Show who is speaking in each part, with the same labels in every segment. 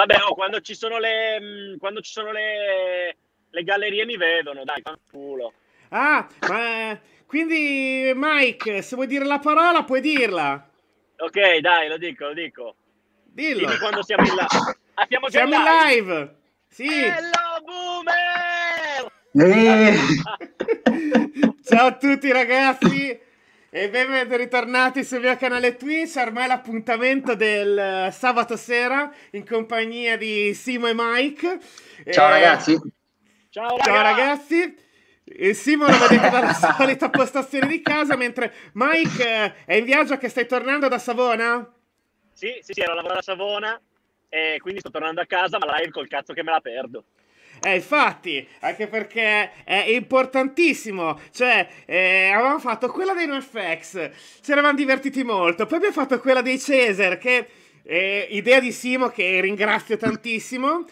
Speaker 1: Vabbè, oh, quando ci sono le, mh, quando ci sono le, le gallerie mi vedono, dai, fanculo.
Speaker 2: Ah, ma quindi Mike, se vuoi dire la parola, puoi dirla.
Speaker 1: Ok, dai, lo dico, lo dico.
Speaker 2: Dillo.
Speaker 1: Dimmi quando siamo in live. Ah, siamo già
Speaker 2: Siamo in live. Sì.
Speaker 1: Hello, boomer!
Speaker 3: Eh,
Speaker 2: Ciao a tutti ragazzi e benvenuti ritornati sul mio canale Twitch. Ormai è l'appuntamento del eh, sabato sera in compagnia di Simo e Mike.
Speaker 3: Ciao
Speaker 2: Eh,
Speaker 3: ragazzi.
Speaker 1: Ciao,
Speaker 2: Ciao
Speaker 1: raga.
Speaker 2: ragazzi. E Simo lo vedete dalla solita postazione di casa, mentre Mike eh, è in viaggio che stai tornando da Savona?
Speaker 1: Sì, sì, sì, ero a lavorare a Savona e quindi sto tornando a casa, ma live col cazzo che me la perdo.
Speaker 2: Eh, infatti, anche perché è importantissimo. Cioè, eh, avevamo fatto quella dei NoFX, ci eravamo divertiti molto. Poi abbiamo fatto quella dei Caesar, che è idea di Simo, che ringrazio tantissimo.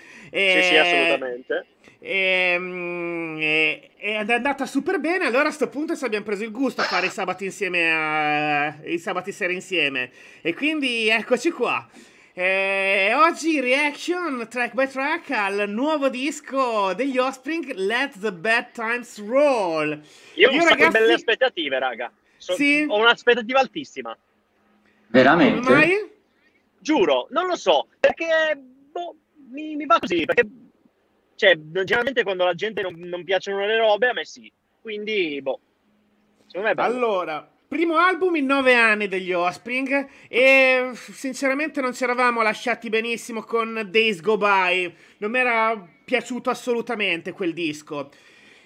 Speaker 1: Sì, sì,
Speaker 2: Eh,
Speaker 1: assolutamente.
Speaker 2: ehm, e- ed è andata super bene. Allora a sto punto ci abbiamo preso il gusto a fare i sabati insieme a, i sabati sera insieme. E quindi eccoci qua. Eh, oggi reaction track by track al nuovo disco degli Offspring Let the Bad Times Roll.
Speaker 1: Io ho sacco di
Speaker 2: ragazzi-
Speaker 1: belle aspettative, raga. So-
Speaker 2: Sì?
Speaker 1: Ho un'aspettativa altissima.
Speaker 3: Veramente?
Speaker 2: mai?
Speaker 1: Giuro, non lo so, perché boh, mi, mi va così, perché cioè, generalmente quando la gente non, non piacciono le robe, a me sì. Quindi, boh, secondo me è bello.
Speaker 2: Allora, primo album in nove anni degli Offspring e sinceramente non ci eravamo lasciati benissimo con Days Go By, non mi era piaciuto assolutamente quel disco.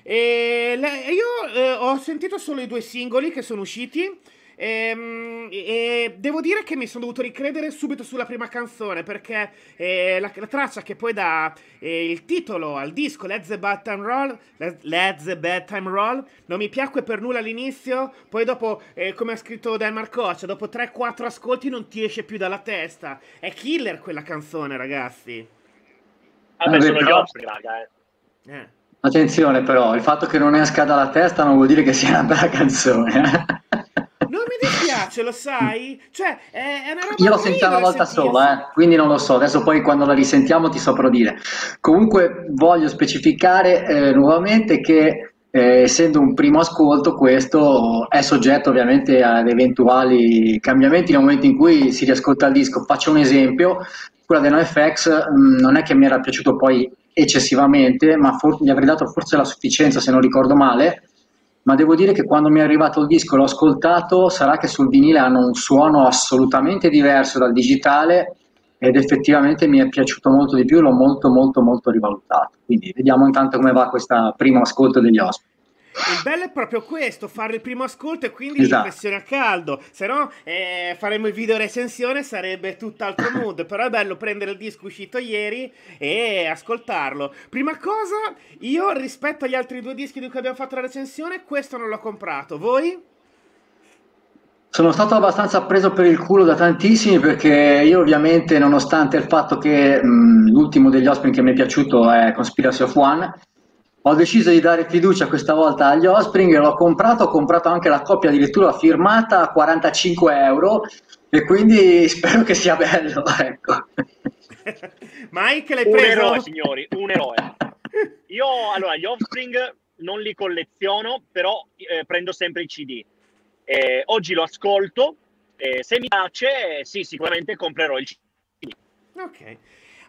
Speaker 2: E io eh, ho sentito solo i due singoli che sono usciti ehm, e, devo dire che mi sono dovuto ricredere subito sulla prima canzone perché eh, la, la traccia che poi dà eh, il titolo al disco Let the Bad Time Roll Let, Let the Bad Time Roll non mi piacque per nulla all'inizio poi dopo eh, come ha scritto Dan Marcoccia dopo 3-4 ascolti non ti esce più dalla testa è killer quella canzone ragazzi
Speaker 1: Vabbè,
Speaker 3: Vabbè,
Speaker 1: sono gli Offspring, raga, eh.
Speaker 2: eh.
Speaker 3: Attenzione però, il fatto che non esca dalla testa non vuol dire che sia una bella canzone.
Speaker 2: Mi dispiace, lo sai? Cioè, è, è una roba
Speaker 3: Io l'ho sentita una volta
Speaker 2: sentirsi.
Speaker 3: sola, eh, quindi non lo so, adesso poi quando la risentiamo ti saprò dire. Comunque voglio specificare eh, nuovamente che eh, essendo un primo ascolto questo è soggetto ovviamente ad eventuali cambiamenti nel momento in cui si riascolta il disco. Faccio un esempio, quella dei NoFX mh, non è che mi era piaciuto poi eccessivamente, ma for- gli avrei dato forse la sufficienza se non ricordo male, ma devo dire che quando mi è arrivato il disco l'ho ascoltato, sarà che sul vinile hanno un suono assolutamente diverso dal digitale ed effettivamente mi è piaciuto molto di più, l'ho molto molto molto rivalutato. Quindi vediamo intanto come va questo primo ascolto degli ospiti.
Speaker 2: Il bello è proprio questo, fare il primo ascolto e quindi
Speaker 3: Esatto.
Speaker 2: l'impressione a caldo. Se no, eh, faremo il video recensione, sarebbe tutt'altro mood. Però è bello prendere il disco uscito ieri e ascoltarlo. Prima cosa, io rispetto agli altri due dischi di cui abbiamo fatto la recensione, questo non l'ho comprato. Voi?
Speaker 3: Sono stato abbastanza preso per il culo da tantissimi perché io ovviamente, nonostante il fatto che mh, l'ultimo degli Offspring che mi è piaciuto è Conspiracy of One, ho deciso di dare fiducia questa volta agli Offspring e l'ho comprato, ho comprato anche la copia addirittura firmata a 45 euro e quindi spero che sia bello, ecco.
Speaker 2: Mike, l'hai
Speaker 1: Un
Speaker 2: preso?
Speaker 1: eroe, signori, un eroe. Io, allora, gli Offspring non li colleziono, però eh, prendo sempre i CD. Eh, oggi lo ascolto, eh, se mi piace, eh, sì, sicuramente comprerò il CD.
Speaker 2: Ok.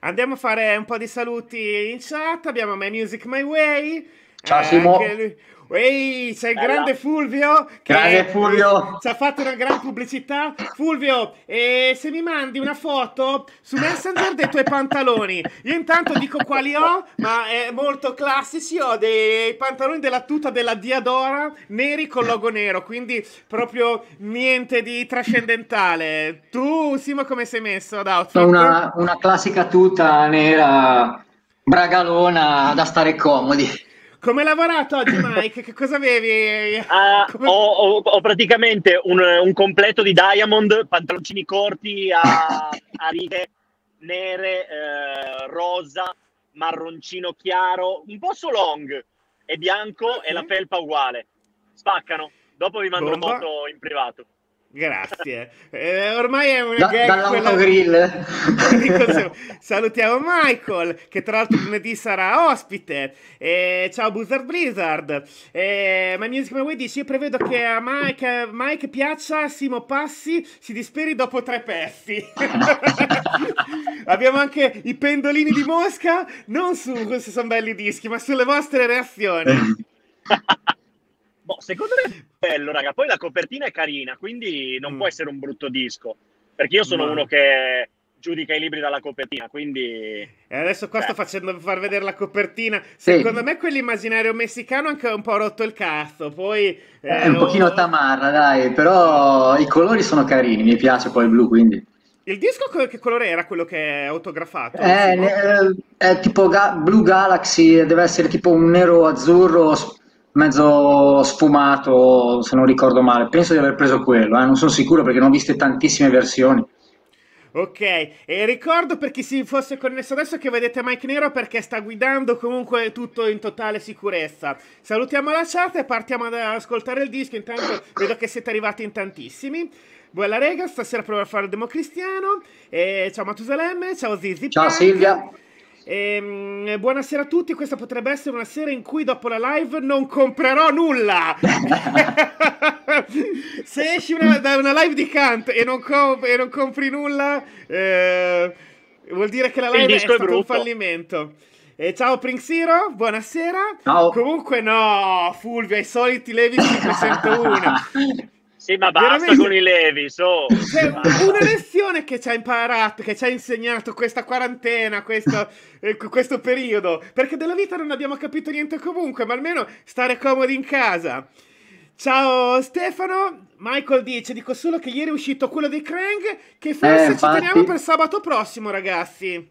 Speaker 2: Andiamo a fare un po' di saluti in chat. Abbiamo My Music My Way.
Speaker 3: Ciao, Simo.
Speaker 2: anche lui- Ehi, c'è il grande Fulvio. che
Speaker 3: Grande Fulvio.
Speaker 2: Ci ha fatto una gran pubblicità. Fulvio, e se mi mandi una foto su Messenger dei tuoi pantaloni. Io intanto dico quali ho, ma è molto classici. Ho dei pantaloni della tuta della Diadora neri con logo nero. Quindi proprio niente di trascendentale. Tu, Simo, come sei messo ad outfit?
Speaker 3: Una, una classica tuta nera bragalona da stare comodi.
Speaker 2: Come hai lavorato oggi, Mike? Che cosa avevi?
Speaker 1: Ah,
Speaker 2: Come-
Speaker 1: ho, ho- ho praticamente un, un completo di Diamond, pantaloncini corti a, a righe nere, eh, rosa, marroncino chiaro, un po' so long e bianco
Speaker 2: Ok.
Speaker 1: e la felpa uguale. Spaccano. Dopo vi mando
Speaker 2: Bomba.
Speaker 1: foto in privato.
Speaker 2: Grazie. Eh, ormai è una
Speaker 4: da,
Speaker 2: gag. Quella... Salutiamo Michael, che tra l'altro lunedì sarà ospite. Eh, ciao Buzzard Blizzard. Eh, My Music My Way dice: Io prevedo che a Mike, Mike piaccia Simo Passi si disperi dopo tre pezzi. Abbiamo anche i pendolini di Mosca, non su se sono belli dischi, ma sulle vostre reazioni.
Speaker 1: Boh, secondo me è bello, raga. Poi la copertina è carina, quindi non mm. può essere un brutto disco. Perché io sono no. uno che giudica i libri dalla copertina, quindi...
Speaker 2: E adesso qua Beh. sto facendo far vedere la copertina. Secondo sì. me quell'immaginario messicano anche un po' rotto il cazzo, poi...
Speaker 4: Eh, è un pochino oh... tamarra, dai, però i colori sono carini, mi piace poi il blu, quindi...
Speaker 2: Il disco che colore era quello che è autografato?
Speaker 4: È, è, è tipo ga- Blue Galaxy, deve essere tipo un nero azzurro mezzo sfumato, se non ricordo male. Penso di aver preso quello, eh? non sono sicuro perché non ho viste tantissime versioni.
Speaker 2: Ok, e ricordo per chi si fosse connesso adesso che vedete Mike Nero perché sta guidando comunque tutto in totale sicurezza. Salutiamo la chat e partiamo ad ascoltare il disco. Intanto vedo che siete arrivati in tantissimi. Buona rega, stasera provo a fare il democristiano. E ciao Matusalemme, ciao Zizi.
Speaker 4: Ciao. Silvia.
Speaker 2: Ehm, buonasera a tutti, questa potrebbe essere una sera in cui dopo la live non comprerò nulla. Se esci una, da una live di Kant e non, comp- e non compri nulla, eh, vuol dire che la live è stato è un fallimento. E ciao Prinxiro, buonasera.
Speaker 4: Ciao.
Speaker 2: Comunque no, Fulvio, ai soliti Levi 501.
Speaker 1: Sì, ma basta Veramente... con i levi, so.
Speaker 2: Cioè, una lezione che ci ha imparato, che ci ha insegnato questa quarantena, questo, eh, questo periodo. Perché della vita non abbiamo capito niente comunque, ma almeno stare comodi in casa. Ciao Stefano, Michael dice, dico solo che ieri è uscito quello dei Krang, che forse eh, ci teniamo per sabato prossimo ragazzi.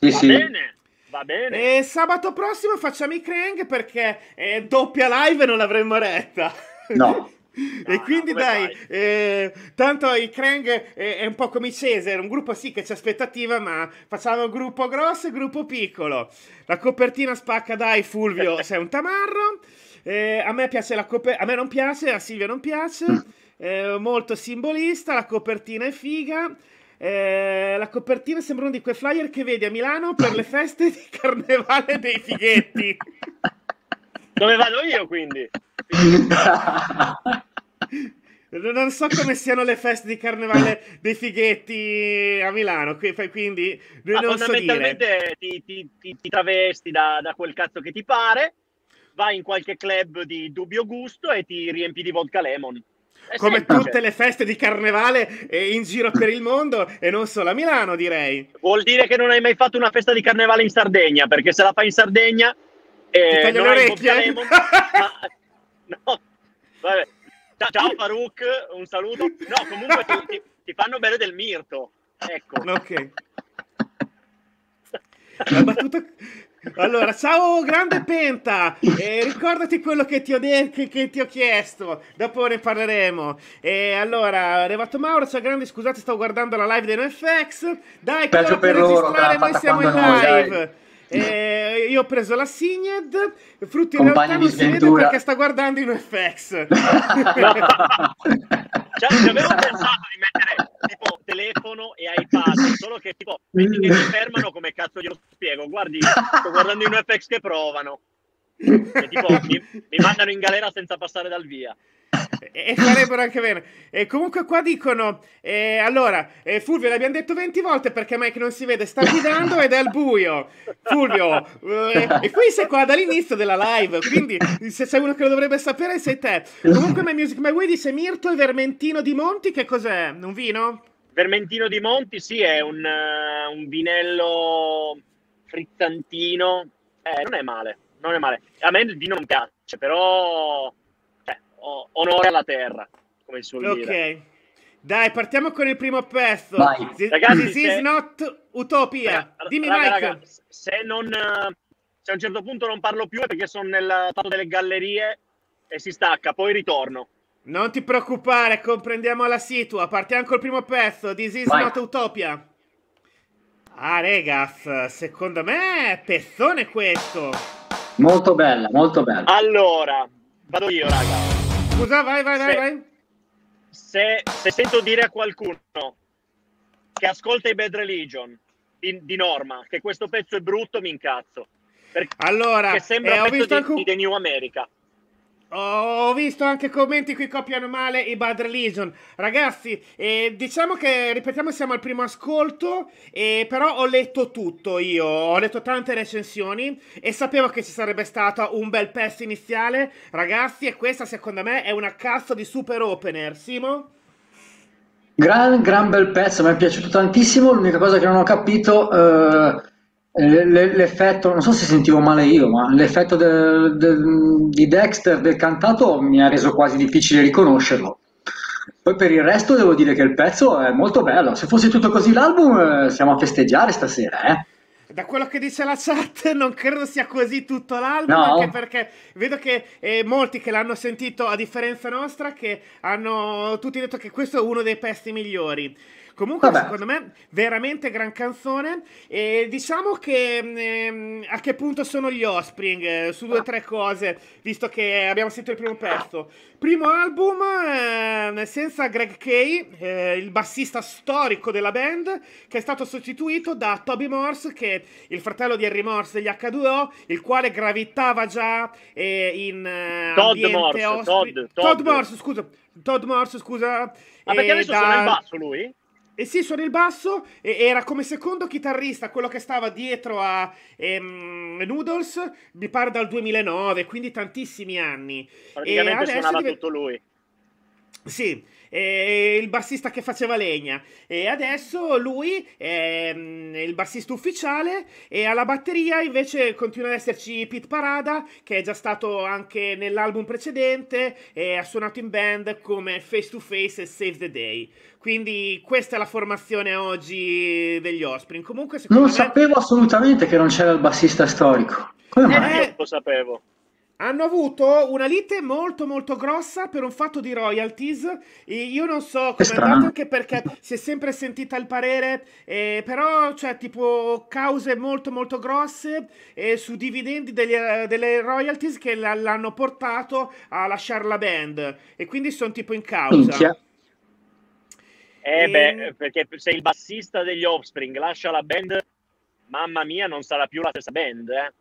Speaker 4: Sì,
Speaker 1: Va
Speaker 4: sì.
Speaker 1: bene. Va bene.
Speaker 2: E sabato prossimo facciamo i Krang perché è doppia live e non l'avremmo retta.
Speaker 4: No.
Speaker 2: No, e quindi no, dai, eh, tanto i Krang è, è, un po' come i Caesar, un gruppo sì che c'è aspettativa, ma facciamo gruppo grosso e gruppo piccolo. La copertina spacca, dai Fulvio, sei un tamarro. Eh, a me piace la copertina, a me non piace, a Silvia non piace. Eh, molto simbolista, la copertina è figa. Eh, la copertina sembra uno di quei flyer che vedi a Milano per le feste di carnevale dei fighetti.
Speaker 1: Dove vado io quindi?
Speaker 2: non so come siano le feste di carnevale dei fighetti a Milano, quindi
Speaker 1: Ma
Speaker 2: non
Speaker 1: fondamentalmente
Speaker 2: so
Speaker 1: ti, ti, ti, ti, travesti da, da, quel cazzo che ti pare, vai in qualche club di dubbio gusto e ti riempi di vodka lemon.
Speaker 2: È come semplice. tutte le feste di carnevale in giro per il mondo e non solo a Milano, direi.
Speaker 1: Vuol dire che non hai mai fatto una festa di carnevale in Sardegna, perché se la fai in Sardegna eh, non
Speaker 2: le orecchie. Ma...
Speaker 1: no, vabbè. Ciao Farouk, un saluto. No, comunque ti, ti, ti fanno bere del mirto. Ecco.
Speaker 2: Ok. La battuta... Allora, ciao grande Penta, eh, ricordati quello che ti, ho de- che, che ti ho chiesto, dopo ne parleremo. E allora, è arrivato Mauro, ciao grande, scusate, sto guardando la live dei NoFX. Dai,
Speaker 4: Peggio per loro,
Speaker 2: noi siamo in live. Noi, eh, io ho preso la Signed, Frutti in
Speaker 4: realtà non si vede
Speaker 2: perché sta guardando in FX.
Speaker 1: cioè, ci avevo pensato di mettere tipo telefono e iPad, solo che tipo, vedi che mi fermano, come cazzo glielo spiego? Guardi, sto guardando in FX che provano. E tipo, mi, mi mandano in galera senza passare dal via
Speaker 2: e farebbero anche bene. E comunque qua dicono, eh, allora, eh, Fulvio l'abbiamo detto 20 volte perché Mike non si vede, sta guidando ed è al buio. Fulvio, eh, e qui sei qua dall'inizio della live, quindi se sei uno che lo dovrebbe sapere sei te. Comunque My Music My Way dice Mirto e Vermentino di Monti, che cos'è? Un vino?
Speaker 1: Vermentino di Monti, sì, è un, uh, un vinello frizzantino, eh, non è male, non è male. A me il vino non piace, però onore alla terra, come si suol
Speaker 2: Ok.
Speaker 1: Dire.
Speaker 2: Dai, partiamo con il primo pezzo.
Speaker 4: Vai.
Speaker 2: This,
Speaker 1: Ragazzi,
Speaker 2: this is
Speaker 1: se...
Speaker 2: not Utopia. Dimmi, raga, Mike. Raga,
Speaker 1: se, non, se a un certo punto non parlo più è perché sono nel fatto delle gallerie e si stacca, poi ritorno.
Speaker 2: Non ti preoccupare, comprendiamo la situa. Partiamo col primo pezzo. This is Vai. not Utopia. Ah, regas, secondo me è pezzone questo.
Speaker 4: Molto bella, molto bella.
Speaker 1: Allora, vado io, raga.
Speaker 2: Scusa, vai, vai, vai,
Speaker 1: se,
Speaker 2: vai.
Speaker 1: se, se sento dire a qualcuno che ascolta i Bad Religion di, di norma che questo pezzo è brutto, mi incazzo. Perché
Speaker 2: allora,
Speaker 1: sembra
Speaker 2: eh,
Speaker 1: un pezzo di,
Speaker 2: anche un-
Speaker 1: di The New America.
Speaker 2: Ho visto anche commenti qui copiano male i Bad Religion. Ragazzi, eh, diciamo che, ripetiamo, siamo al primo ascolto, eh, però ho letto tutto io, ho letto tante recensioni e sapevo che ci sarebbe stato un bel pezzo iniziale. Ragazzi, e questa secondo me è una cazzo di super opener. Simo?
Speaker 3: Gran, gran bel pezzo, mi è piaciuto tantissimo. L'unica cosa che non ho capito, eh, l'effetto, non so se sentivo male io, ma l'effetto del- del- di Dexter del cantato mi ha reso quasi difficile riconoscerlo. Poi per il resto devo dire che il pezzo è molto bello. Se fosse tutto così l'album, eh, siamo a festeggiare stasera, eh.
Speaker 2: Da quello che dice la chat, non credo sia così tutto l'album,
Speaker 3: No.
Speaker 2: anche perché vedo che eh, molti che l'hanno sentito, a differenza nostra, che hanno tutti detto che questo è uno dei pezzi migliori. Comunque,
Speaker 3: Vabbè.
Speaker 2: secondo me, veramente gran canzone. E diciamo che ehm, a che punto sono gli Offspring eh, su due o tre cose, visto che abbiamo sentito il primo pezzo. Primo album eh, senza Greg Kay, eh, il bassista storico della band, che è stato sostituito da Toby Morse, che è il fratello di Harry Morse degli H2O, il quale gravitava già eh, in eh,
Speaker 1: Todd
Speaker 2: ambiente
Speaker 1: Morse,
Speaker 2: Offspring-
Speaker 1: Todd, Todd.
Speaker 2: Morse, scusa. Todd Morse, scusa.
Speaker 1: Ma perché
Speaker 2: eh,
Speaker 1: adesso
Speaker 2: da-
Speaker 1: suona il basso lui?
Speaker 2: E sì, suona il basso, e era come secondo chitarrista, quello che stava dietro a ehm, Noodles, mi pare dal 2009, quindi tantissimi anni.
Speaker 1: Praticamente suonava
Speaker 2: dive-
Speaker 1: tutto lui.
Speaker 2: Sì, è il bassista che faceva legna. E adesso lui è mm, il bassista ufficiale e alla batteria invece continua ad esserci Pete Parada, che è già stato anche nell'album precedente e ha suonato in band come Face to Face e Save the Day. Quindi questa è la formazione oggi degli Offspring. Comunque secondo
Speaker 3: Non
Speaker 2: me
Speaker 3: sapevo assolutamente che non c'era il bassista storico. Come
Speaker 2: Eh,
Speaker 3: mai?
Speaker 1: Io lo sapevo.
Speaker 2: Hanno avuto una lite molto molto grossa per un fatto di royalties. E io non so come è andato anche perché si è sempre sentita il parere, eh, però cioè tipo cause molto molto grosse eh, su dividendi degli, eh, delle royalties che l'hanno portato a lasciare la band e quindi sono tipo in causa.
Speaker 3: Minchia.
Speaker 1: Eh
Speaker 2: E-
Speaker 1: beh, perché se il bassista degli Offspring lascia la band, mamma mia, non sarà più la stessa band, eh.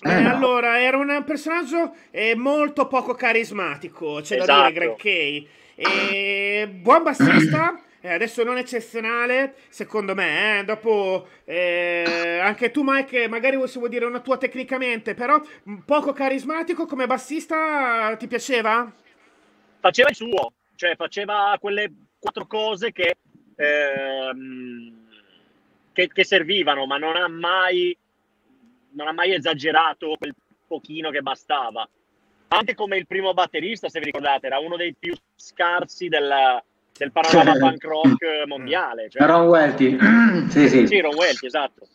Speaker 2: Eh,
Speaker 3: Eh, no.
Speaker 2: Allora, era un personaggio eh, molto poco carismatico, c'è da
Speaker 1: Esatto.
Speaker 2: dire, Greg Kay. E, buon bassista, eh, adesso non eccezionale, secondo me. eh, Dopo, eh, anche tu, Mike, magari se vuoi dire una tua tecnicamente, però mh, poco carismatico come bassista, ti piaceva?
Speaker 1: Faceva il suo, cioè faceva quelle quattro cose che, ehm, che, che servivano, ma non ha mai non ha mai esagerato quel pochino che bastava. Anche come il primo batterista, se vi ricordate, era uno dei più scarsi del, del panorama punk rock mondiale. Cioè,
Speaker 3: Ron Welty. sì, sì.
Speaker 1: sì, Ron Welty, esatto.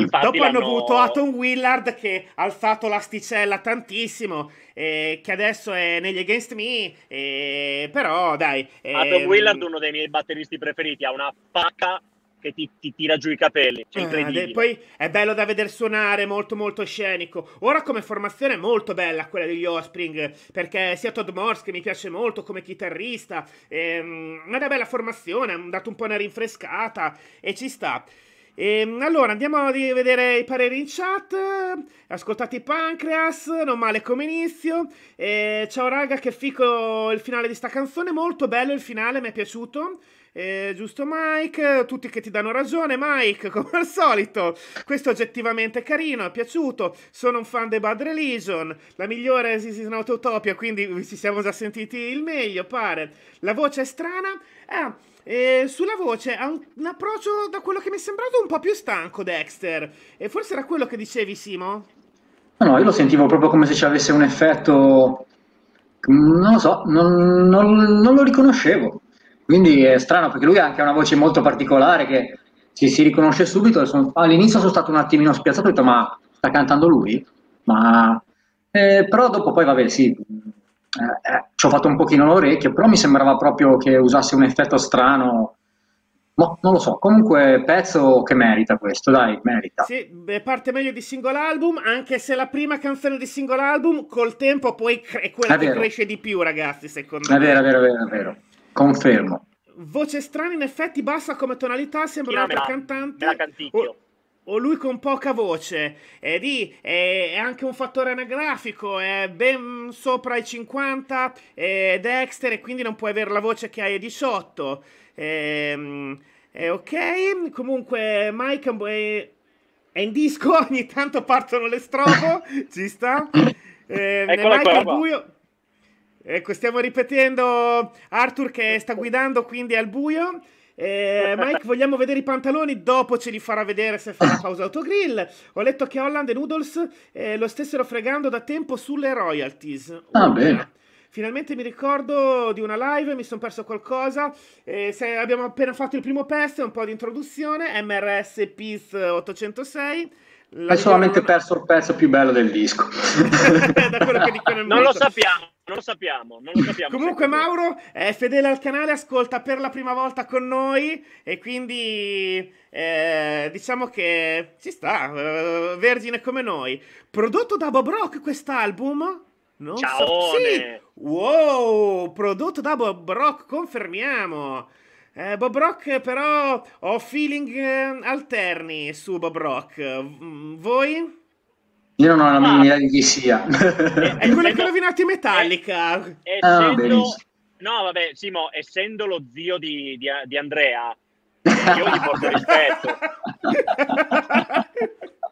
Speaker 1: Infatti
Speaker 2: Dopo hanno avuto Atom Willard che ha alzato l'asticella tantissimo, eh, che adesso è negli Against Me, eh, però dai.
Speaker 1: Atom
Speaker 2: ehm,
Speaker 1: Willard, uno dei miei batteristi preferiti, ha una pacca che ti, ti tira giù i capelli. Cioè,
Speaker 2: Ah,
Speaker 1: incredibile.
Speaker 2: de- poi è bello da vedere suonare, molto molto scenico. Ora come formazione è molto bella quella degli Offspring, perché sia Todd Morse che mi piace molto come chitarrista, ehm, una bella formazione, ha dato un po' una rinfrescata e ci sta. Ehm, allora andiamo a vedere i pareri in chat. Ascoltate i Pancreas, non male come inizio. Eh, ciao raga, che fico il finale di sta canzone, molto bello il finale, mi è piaciuto. Eh, giusto Mike, tutti che ti danno ragione Mike, come al solito. Questo è oggettivamente carino, è piaciuto. Sono un fan dei Bad Religion, la migliore This is not Utopia, quindi ci siamo già sentiti il meglio, pare. La voce è strana. Ah, eh, sulla voce ha un, un approccio, da quello che mi è sembrato, un po' più stanco Dexter. E forse era quello che dicevi, Simo?
Speaker 3: No, no, io lo sentivo proprio come se ci avesse un effetto, non lo so, non, non- non lo riconoscevo. Quindi è strano perché lui ha anche una voce molto particolare che si, si riconosce subito. e all'inizio sono stato un attimino spiazzato, ho detto ma sta cantando lui? Ma... eh, però dopo poi vabbè sì, eh, eh, ci ho fatto un pochino l'orecchio, però mi sembrava proprio che usasse un effetto strano. Boh, non lo so, comunque pezzo che merita questo, dai, merita.
Speaker 2: Sì, parte meglio di singolo album, anche se la prima canzone di singolo album col tempo poi cre- è quella
Speaker 3: È
Speaker 2: che cresce di più, ragazzi, secondo
Speaker 3: È
Speaker 2: me.
Speaker 3: vero, è vero, è vero, è vero. Confermo.
Speaker 2: Voce strana, in effetti bassa come tonalità, sembra un altro cantante.
Speaker 1: Me la canticchio.
Speaker 2: O, lui con poca voce. E lì è, è, anche un fattore anagrafico, è ben sopra i 50, è Dexter e quindi non puoi avere la voce che hai a 18. Ehm, è ok, comunque Mike è, è in disco, ogni tanto partono le strobo, ci sta. Eh, Mike qua, al buio. Ecco, stiamo ripetendo Arthur che sta guidando, quindi è al buio. Eh, Mike, vogliamo vedere i pantaloni? Dopo ce li farà vedere se fa la pausa autogrill. Ho letto che Holland e Noodles eh, lo stessero fregando da tempo sulle royalties.
Speaker 3: Ah, bene.
Speaker 2: Finalmente mi ricordo di una live, mi sono perso qualcosa. Eh, abbiamo appena fatto il primo pest, un po' di introduzione. MRS Peace 806.
Speaker 3: Hai solamente non... perso il pezzo più bello del disco.
Speaker 1: da quello che dicono non lo sappiamo. Non lo sappiamo, non lo sappiamo.
Speaker 2: Comunque Mauro è fedele al canale, ascolta per la prima volta con noi e quindi eh, diciamo che ci sta, uh, vergine come noi. Prodotto da Bob Rock quest'album?
Speaker 1: Non Ciao! So. Sì!
Speaker 2: Wow! Prodotto da Bob Rock, confermiamo! Eh, Bob Rock però ho feeling eh, alterni su Bob Rock. Mm, voi?
Speaker 3: Io non ho la minima idea di chi sia.
Speaker 2: È quello che ha rovinato in Metallica.
Speaker 1: Ah, essendo, no, vabbè, Simo, essendo lo zio di, di, di Andrea, io gli porto rispetto.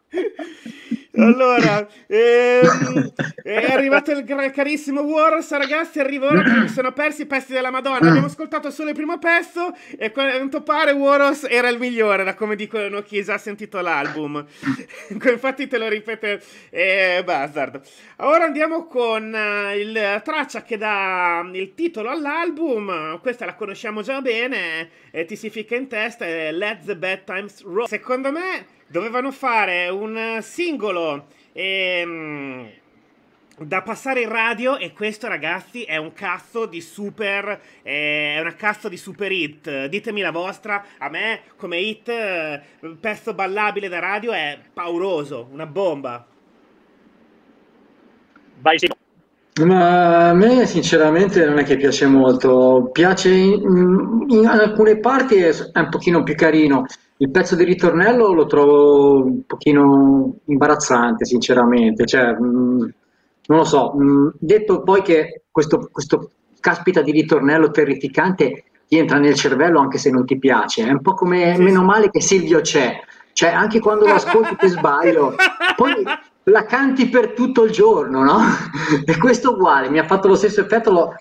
Speaker 2: Allora, ehm, è arrivato il carissimo Wars, ragazzi, arriva ora che mi sono persi i pezzi della Madonna. Abbiamo ascoltato solo il primo pezzo e a quanto pare Waros era il migliore, da come dicono chi ha sentito l'album. Infatti te lo ripete eh, Buzzard. Ora andiamo con uh, il traccia che dà il titolo all'album. Questa la conosciamo già bene e ti si ficca in testa, è Let the Bad Times Roll. Secondo me dovevano fare un singolo ehm, da passare in radio e questo ragazzi è un cazzo di super eh, è una cazzo di super hit. Ditemi la vostra a me come hit eh, pezzo ballabile da radio è pauroso una bomba.
Speaker 1: Vai sì.
Speaker 3: Ma a me sinceramente non è che piace molto, piace in, in alcune parti è un pochino più carino, il pezzo di ritornello lo trovo un pochino imbarazzante, sinceramente. Cioè, mh, mm, non lo so. Mh, mm, detto poi che questo, questo caspita di ritornello terrificante ti entra nel cervello anche se non ti piace. È un po' come meno male che Silvio c'è. Cioè, anche quando lo ascolti per sbaglio, poi la canti per tutto il giorno, no? E questo uguale, mi ha fatto lo stesso effetto. Lo...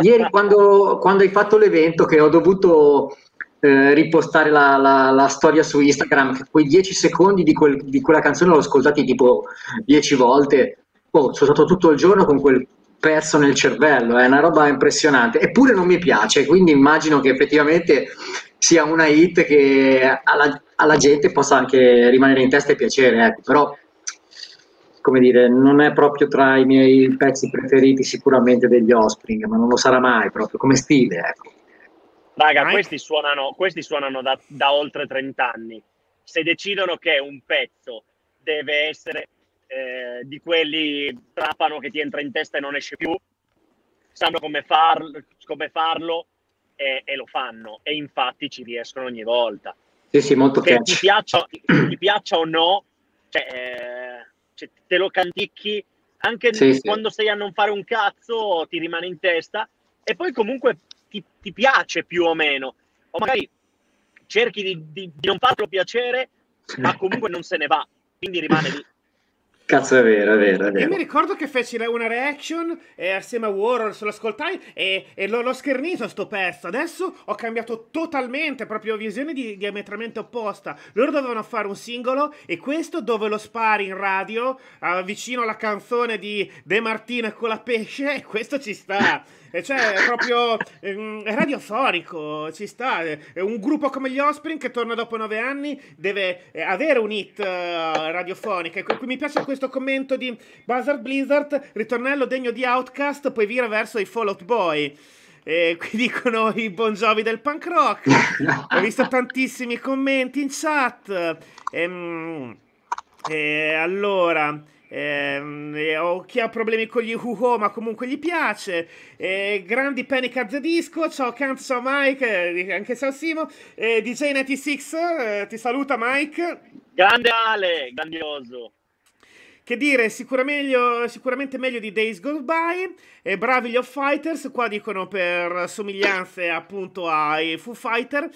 Speaker 3: Ieri, quando, quando hai fatto l'evento, che ho dovuto eh, ripostare la, la, la, storia su Instagram, quei 10 secondi di, quel, di, quella canzone l'ho ascoltati tipo 10 volte. Oh, sono stato tutto il giorno con quel pezzo nel cervello, è una roba impressionante. Eppure non mi piace, quindi immagino che effettivamente sia una hit che alla, alla gente possa anche rimanere in testa e piacere, ecco. però come dire, non è proprio tra i miei pezzi preferiti sicuramente degli Offspring, ma non lo sarà mai proprio come stile, ecco.
Speaker 1: Raga, questi suonano, questi suonano da, da, oltre 30 anni. Se decidono che un pezzo deve essere eh, di quelli trapano che ti entra in testa e non esce più, sanno come farlo, come farlo e, e, lo fanno. E infatti ci riescono ogni volta.
Speaker 3: Sì, sì, molto
Speaker 1: che ti piaccia, ti piaccia, o no, cioè, eh, cioè, te lo canticchi anche sì, quando sì. sei a non fare un cazzo, ti rimane in testa. E poi comunque ti, ti piace più o meno, o magari cerchi di, di, di non farlo piacere, ma comunque non se ne va, quindi rimane lì.
Speaker 3: Cazzo, è vero, è vero, è vero.
Speaker 2: Io mi ricordo che feci una reaction eh, assieme a Warhol, se lo ascoltai e, e l'ho, l'ho schernito sto pezzo. Adesso ho cambiato totalmente, proprio visione di, diametralmente opposta. Loro dovevano fare un singolo e questo dove lo spari in radio, eh, vicino alla canzone di De Martino con la pesce, e questo ci sta. E cioè, è proprio ehm, è radiofonico, ci sta. È un gruppo come gli Offspring che torna dopo nove anni deve eh, avere un hit uh, radiofonica. E mi piace questo commento di Buzzard Blizzard, ritornello degno di Outcast, poi vira verso i Fallout Boy. E qui dicono i Bon Jovi del punk rock. Ho visto tantissimi commenti in chat. Ehm, E allora, eh, o chi ha problemi con gli uho ma comunque gli piace. Eh, grandi Panic at the Disco ciao Kant, ciao Mike eh, anche ciao Simo. Eh, DJ96 ti saluta Mike.
Speaker 1: Grande Ale, grandioso
Speaker 2: che dire, sicuramente, sicuramente meglio di Days Go By. E bravi gli Off Fighters, qua dicono per somiglianze appunto ai Foo Fighter.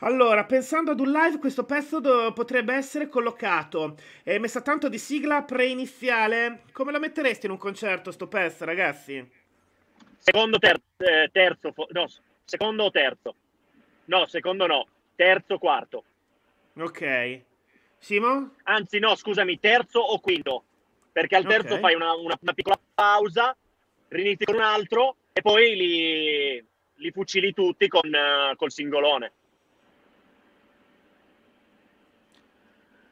Speaker 2: Allora, pensando ad un live, questo pezzo potrebbe essere collocato. È messa tanto di sigla preiniziale. Come la metteresti in un concerto, sto pezzo, ragazzi?
Speaker 1: Secondo, ter- eh, terzo, no, secondo o terzo? No, secondo no, terzo, quarto.
Speaker 2: Ok. Simo?
Speaker 1: Anzi, no, scusami, terzo o quinto perché al terzo okay. fai una, una, una, piccola pausa, rinizi con un altro e poi li, li fucili tutti con, uh, col singolone.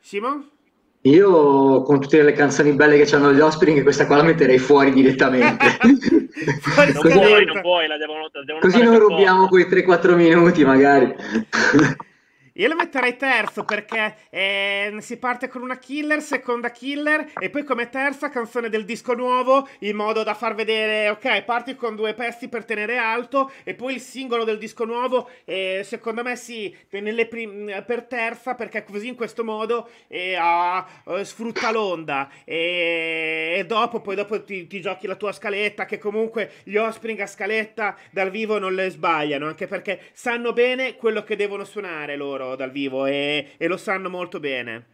Speaker 2: Simo?
Speaker 4: Io con tutte le canzoni belle che hanno gli Offspring, questa qua la metterei fuori direttamente.
Speaker 1: fuori non puoi, non puoi, la devono, la devono
Speaker 4: Così non rubiamo quei 3-4 minuti magari.
Speaker 2: Io lo metterei terzo perché eh, si parte con una killer, seconda killer e poi come terza canzone del disco nuovo in modo da far vedere, ok, parti con due pezzi per tenere alto e poi il singolo del disco nuovo, eh, secondo me sì, per terza perché così in questo modo eh, uh, sfrutta l'onda. E, e, dopo, poi dopo ti, ti, giochi la tua scaletta che comunque gli Offspring a scaletta dal vivo non le sbagliano anche perché sanno bene quello che devono suonare loro loro dal vivo e, e lo sanno molto bene.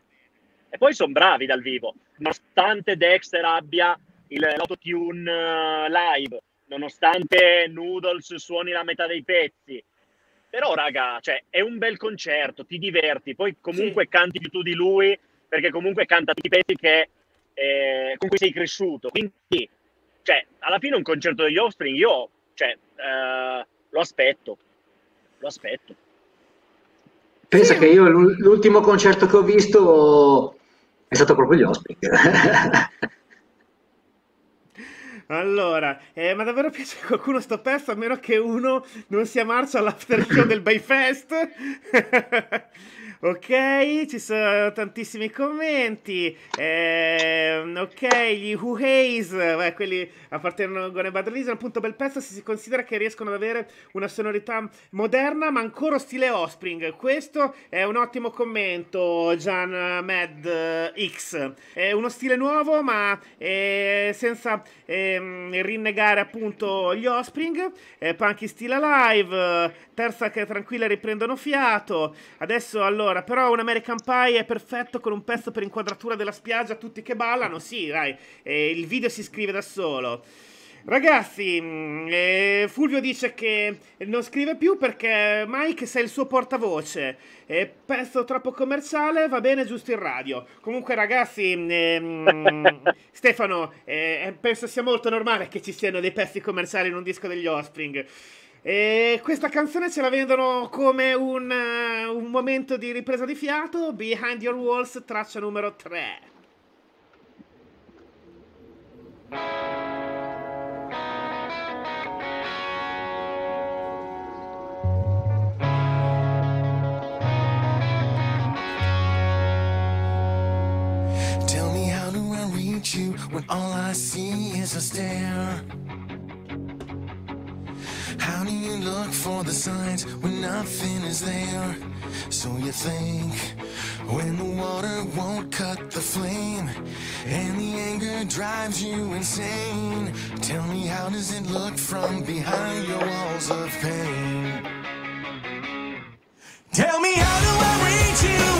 Speaker 1: E poi sono bravi dal vivo, nonostante Dexter abbia il l'autotune eh, live, nonostante Noodles suoni la metà dei pezzi. Però, raga, cioè, è un bel concerto, ti diverti, poi comunque sì. canti più tu di lui, perché comunque canta tutti i pezzi che, eh, con cui sei cresciuto. Quindi, cioè, alla fine un concerto degli Offspring io, cioè, eh, lo aspetto, lo aspetto.
Speaker 4: Pensa sì. che io l'ultimo concerto che ho visto è stato proprio gli ospiti.
Speaker 2: Allora, eh, ma davvero piace a qualcuno sto pezzo a meno che uno non sia marcio all'after show del Bayfest? Ok, ci sono tantissimi commenti. Eh, ok, gli Who Haze, beh, quelli appartengono a Bad Reason, appunto bel pezzo se si considera che riescono ad avere una sonorità moderna ma ancora stile Offspring. Questo è un ottimo commento, Gian Mad X. È uno stile nuovo ma eh, senza eh, rinnegare appunto gli Offspring. Eh, punky stile live, terza che tranquilla riprendono fiato. Adesso allora allora, però un American Pie è perfetto con un pezzo per inquadratura della spiaggia, tutti che ballano, sì, dai, eh, il video si scrive da solo. Ragazzi, mm, eh, Fulvio dice che non scrive più perché Mike sei il suo portavoce. Eh, pezzo troppo commerciale, va bene giusto in radio. Comunque, ragazzi, ehm, Stefano, eh, penso sia molto normale che ci siano dei pezzi commerciali in un disco degli Offspring. E questa canzone ce la vendono come un, uh, un momento di ripresa di fiato. Behind Your Walls, traccia numero 3. Tell me how do I reach you when all I see is a stare? Do you look for the signs when nothing is there? So you think when the water won't cut the flame and the anger drives you insane. Tell me, how does it look from behind your walls of pain? Tell me, how do I reach you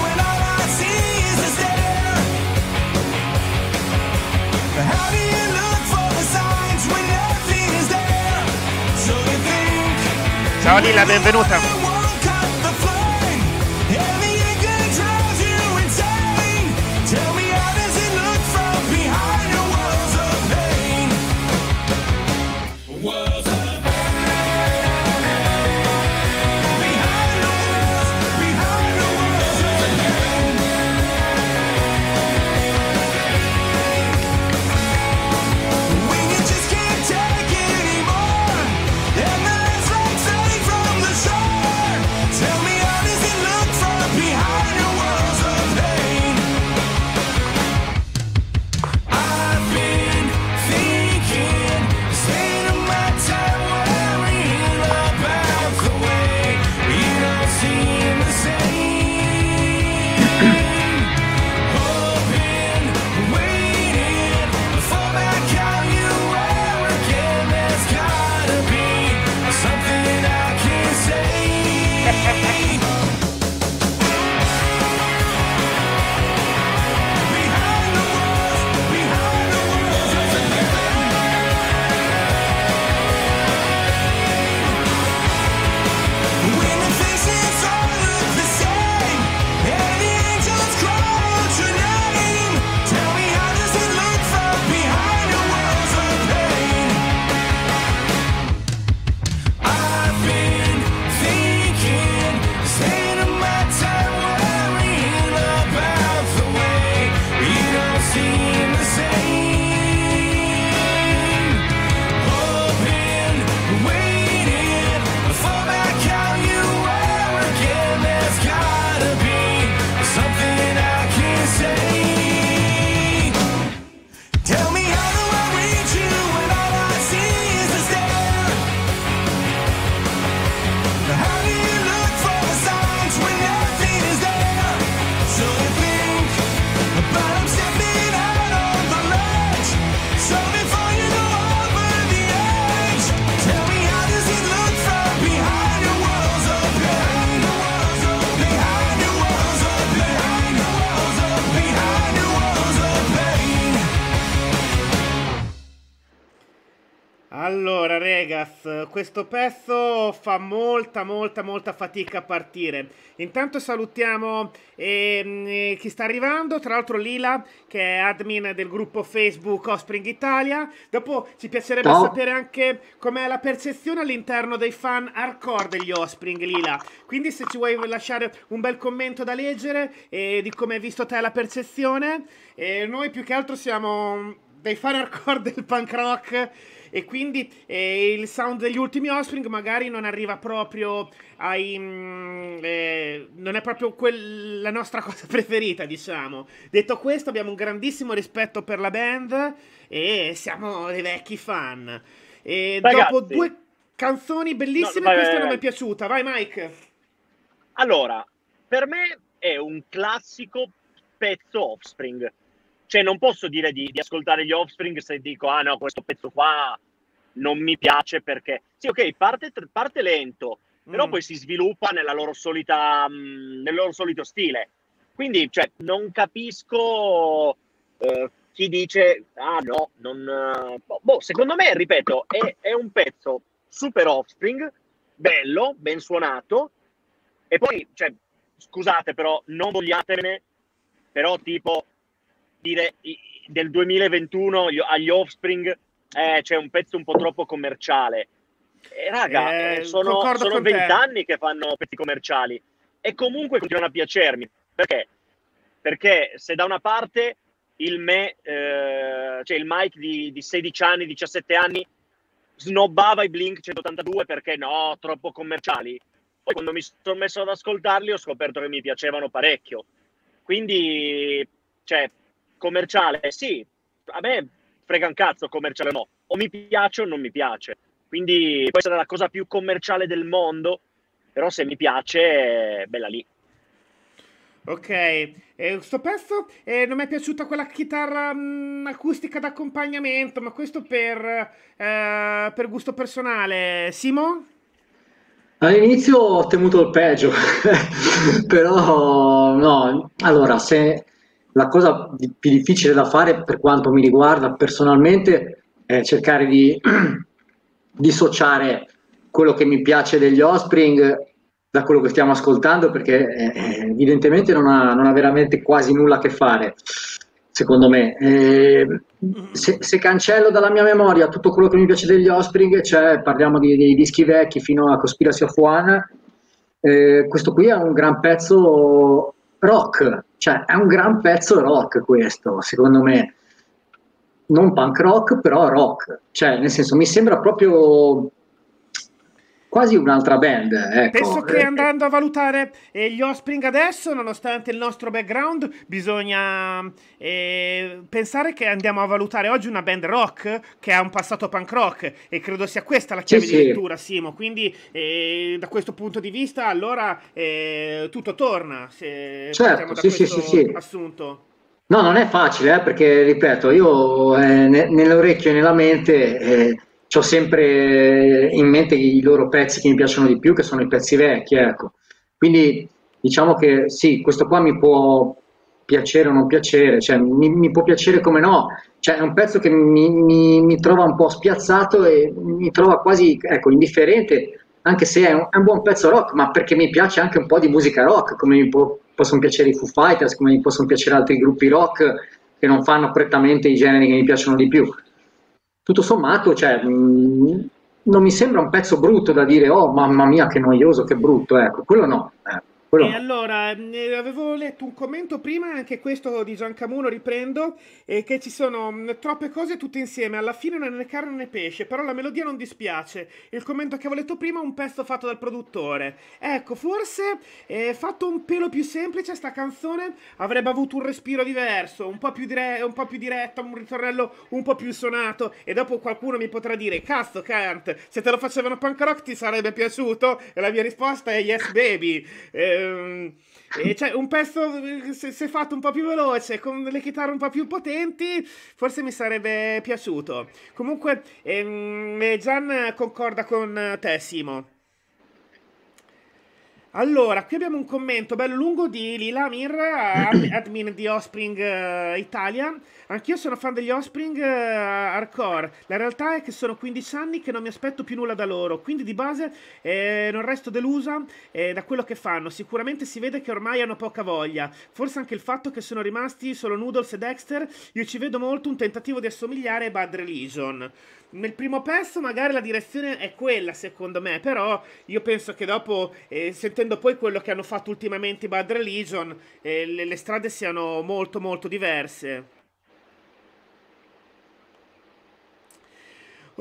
Speaker 2: Saoli la Benvenuta. Regas, questo pezzo fa molta, molta, molta fatica a partire. Intanto salutiamo eh, chi sta arrivando, tra l'altro Lila, che è admin del gruppo Facebook Offspring Italia. Dopo ci piacerebbe Ciao. sapere anche com'è la percezione all'interno dei fan hardcore degli Offspring, Lila. Quindi se ci vuoi lasciare un bel commento da leggere eh, di come hai visto te la percezione. Eh, noi più che altro siamo dei fan hardcore del punk rock e quindi eh, il sound degli ultimi Offspring magari non arriva proprio ai... Mm, eh, non è proprio quel, la nostra cosa preferita, diciamo. Detto questo, abbiamo un grandissimo rispetto per la band e siamo dei vecchi fan. E Ragazzi, dopo due canzoni bellissime, no, vai, questa vai, non mi è piaciuta. Vai Mike.
Speaker 1: Allora, per me è un classico pezzo Offspring cioè non posso dire di, di, ascoltare gli Offspring se dico ah no questo pezzo qua non mi piace perché sì ok parte, parte lento però mm. poi si sviluppa nella loro solita mh, mm, nel loro solito stile quindi cioè, non capisco eh, chi dice ah no non uh... boh, secondo me ripeto è, è un pezzo super Offspring bello ben suonato e poi cioè, scusate però non vogliatevene però tipo dire del 2021 agli Offspring eh, c'è un pezzo un po' troppo commerciale. E raga, eh, sono, sono 20 anni che fanno pezzi commerciali e comunque continuano a piacermi. Perché? Perché se da una parte il me, eh, cioè il Mike di, di 16 anni, 17 anni, snobbava i Blink 182 perché no, troppo commerciali. Poi quando mi sono messo ad ascoltarli ho scoperto che mi piacevano parecchio. Quindi, cioè, commerciale, sì, a me frega un cazzo commerciale o no, o mi piace o non mi piace. Quindi può essere la cosa più commerciale del mondo, però se mi piace, bella lì.
Speaker 2: Ok, eh, questo pezzo eh, non mi è piaciuta quella chitarra mh, mm, acustica d'accompagnamento, ma questo per, eh, per gusto personale. Simo?
Speaker 3: All'inizio ho temuto il peggio, però no, allora se la cosa di, più difficile da fare per quanto mi riguarda personalmente è cercare di dissociare quello che mi piace degli Offspring da quello che stiamo ascoltando perché eh, evidentemente non ha, non ha, veramente quasi nulla a che fare secondo me. Eh, se, se, cancello dalla mia memoria tutto quello che mi piace degli Offspring cioè parliamo di, dei dischi vecchi fino a Conspiracy of One eh, questo qui è un gran pezzo rock, cioè è un gran pezzo rock questo, secondo me. Non punk rock, però rock. Cioè, nel senso, mi sembra proprio quasi un'altra band. Ecco.
Speaker 2: Penso che andando a valutare eh, gli Offspring adesso, nonostante il nostro background, bisogna eh, pensare che andiamo a valutare oggi una band rock che ha un passato punk rock e credo sia questa la chiave sì, di lettura, Simo. Quindi eh, da questo punto di vista allora eh, tutto torna se
Speaker 3: certo, da sì, questo sì, sì,
Speaker 2: assunto.
Speaker 3: No, non è facile, eh, perché ripeto, io eh, ne, nell'orecchio e nella mente ho sempre in mente i loro pezzi che mi piacciono di più, che sono i pezzi vecchi, ecco. Quindi diciamo che sì, questo qua mi può piacere o non piacere, cioè mi, mi può piacere come no, cioè è un pezzo che mi, mi, mi, trova un po' spiazzato e mi trova quasi ecco, indifferente, anche se è un, è un, buon pezzo rock, ma perché mi piace anche un po' di musica rock, come mi può, possono piacere i Foo Fighters, come mi possono piacere altri gruppi rock che non fanno prettamente i generi che mi piacciono di più tutto sommato, cioè, mh, mm, non mi sembra un pezzo brutto da dire, oh mamma mia che noioso, che brutto, ecco, quello no. Eh.
Speaker 2: Quello... E allora, eh, avevo letto un commento prima, anche questo di Giancamuno, riprendo, eh, che ci sono mm, troppe cose tutte insieme, alla fine non è né carne né pesce, però la melodia non dispiace. Il commento che avevo letto prima è un pezzo fatto dal produttore. Ecco, forse eh, fatto un pelo più semplice, sta canzone avrebbe avuto un respiro diverso, un po' più, dire- un po più diretta, un ritornello un po' più suonato, e dopo qualcuno mi potrà dire, cazzo Kant, se te lo facevano punk rock ti sarebbe piaciuto? E la mia risposta è yes baby. Eh, Ehm, e cioè, un pezzo, se, se, fatto un po' più veloce, con le chitarre un po' più potenti, forse mi sarebbe piaciuto. Comunque, ehm, Gian concorda con te, Simo. Allora, qui abbiamo un commento bello lungo di Lila Mir, admin di Offspring uh, Italia. Anch'io sono fan degli Offspring uh, hardcore. La realtà è che sono 15 anni che non mi aspetto più nulla da loro, quindi di base eh, non resto delusa eh, da quello che fanno. Sicuramente si vede che ormai hanno poca voglia. Forse anche il fatto che sono rimasti solo Noodles e Dexter, io ci vedo molto un tentativo di assomigliare a Bad Religion nel primo pezzo magari la direzione è quella secondo me, però io penso che dopo, eh, sentendo poi quello che hanno fatto ultimamente i Bad Religion, eh, le, le strade siano molto molto diverse.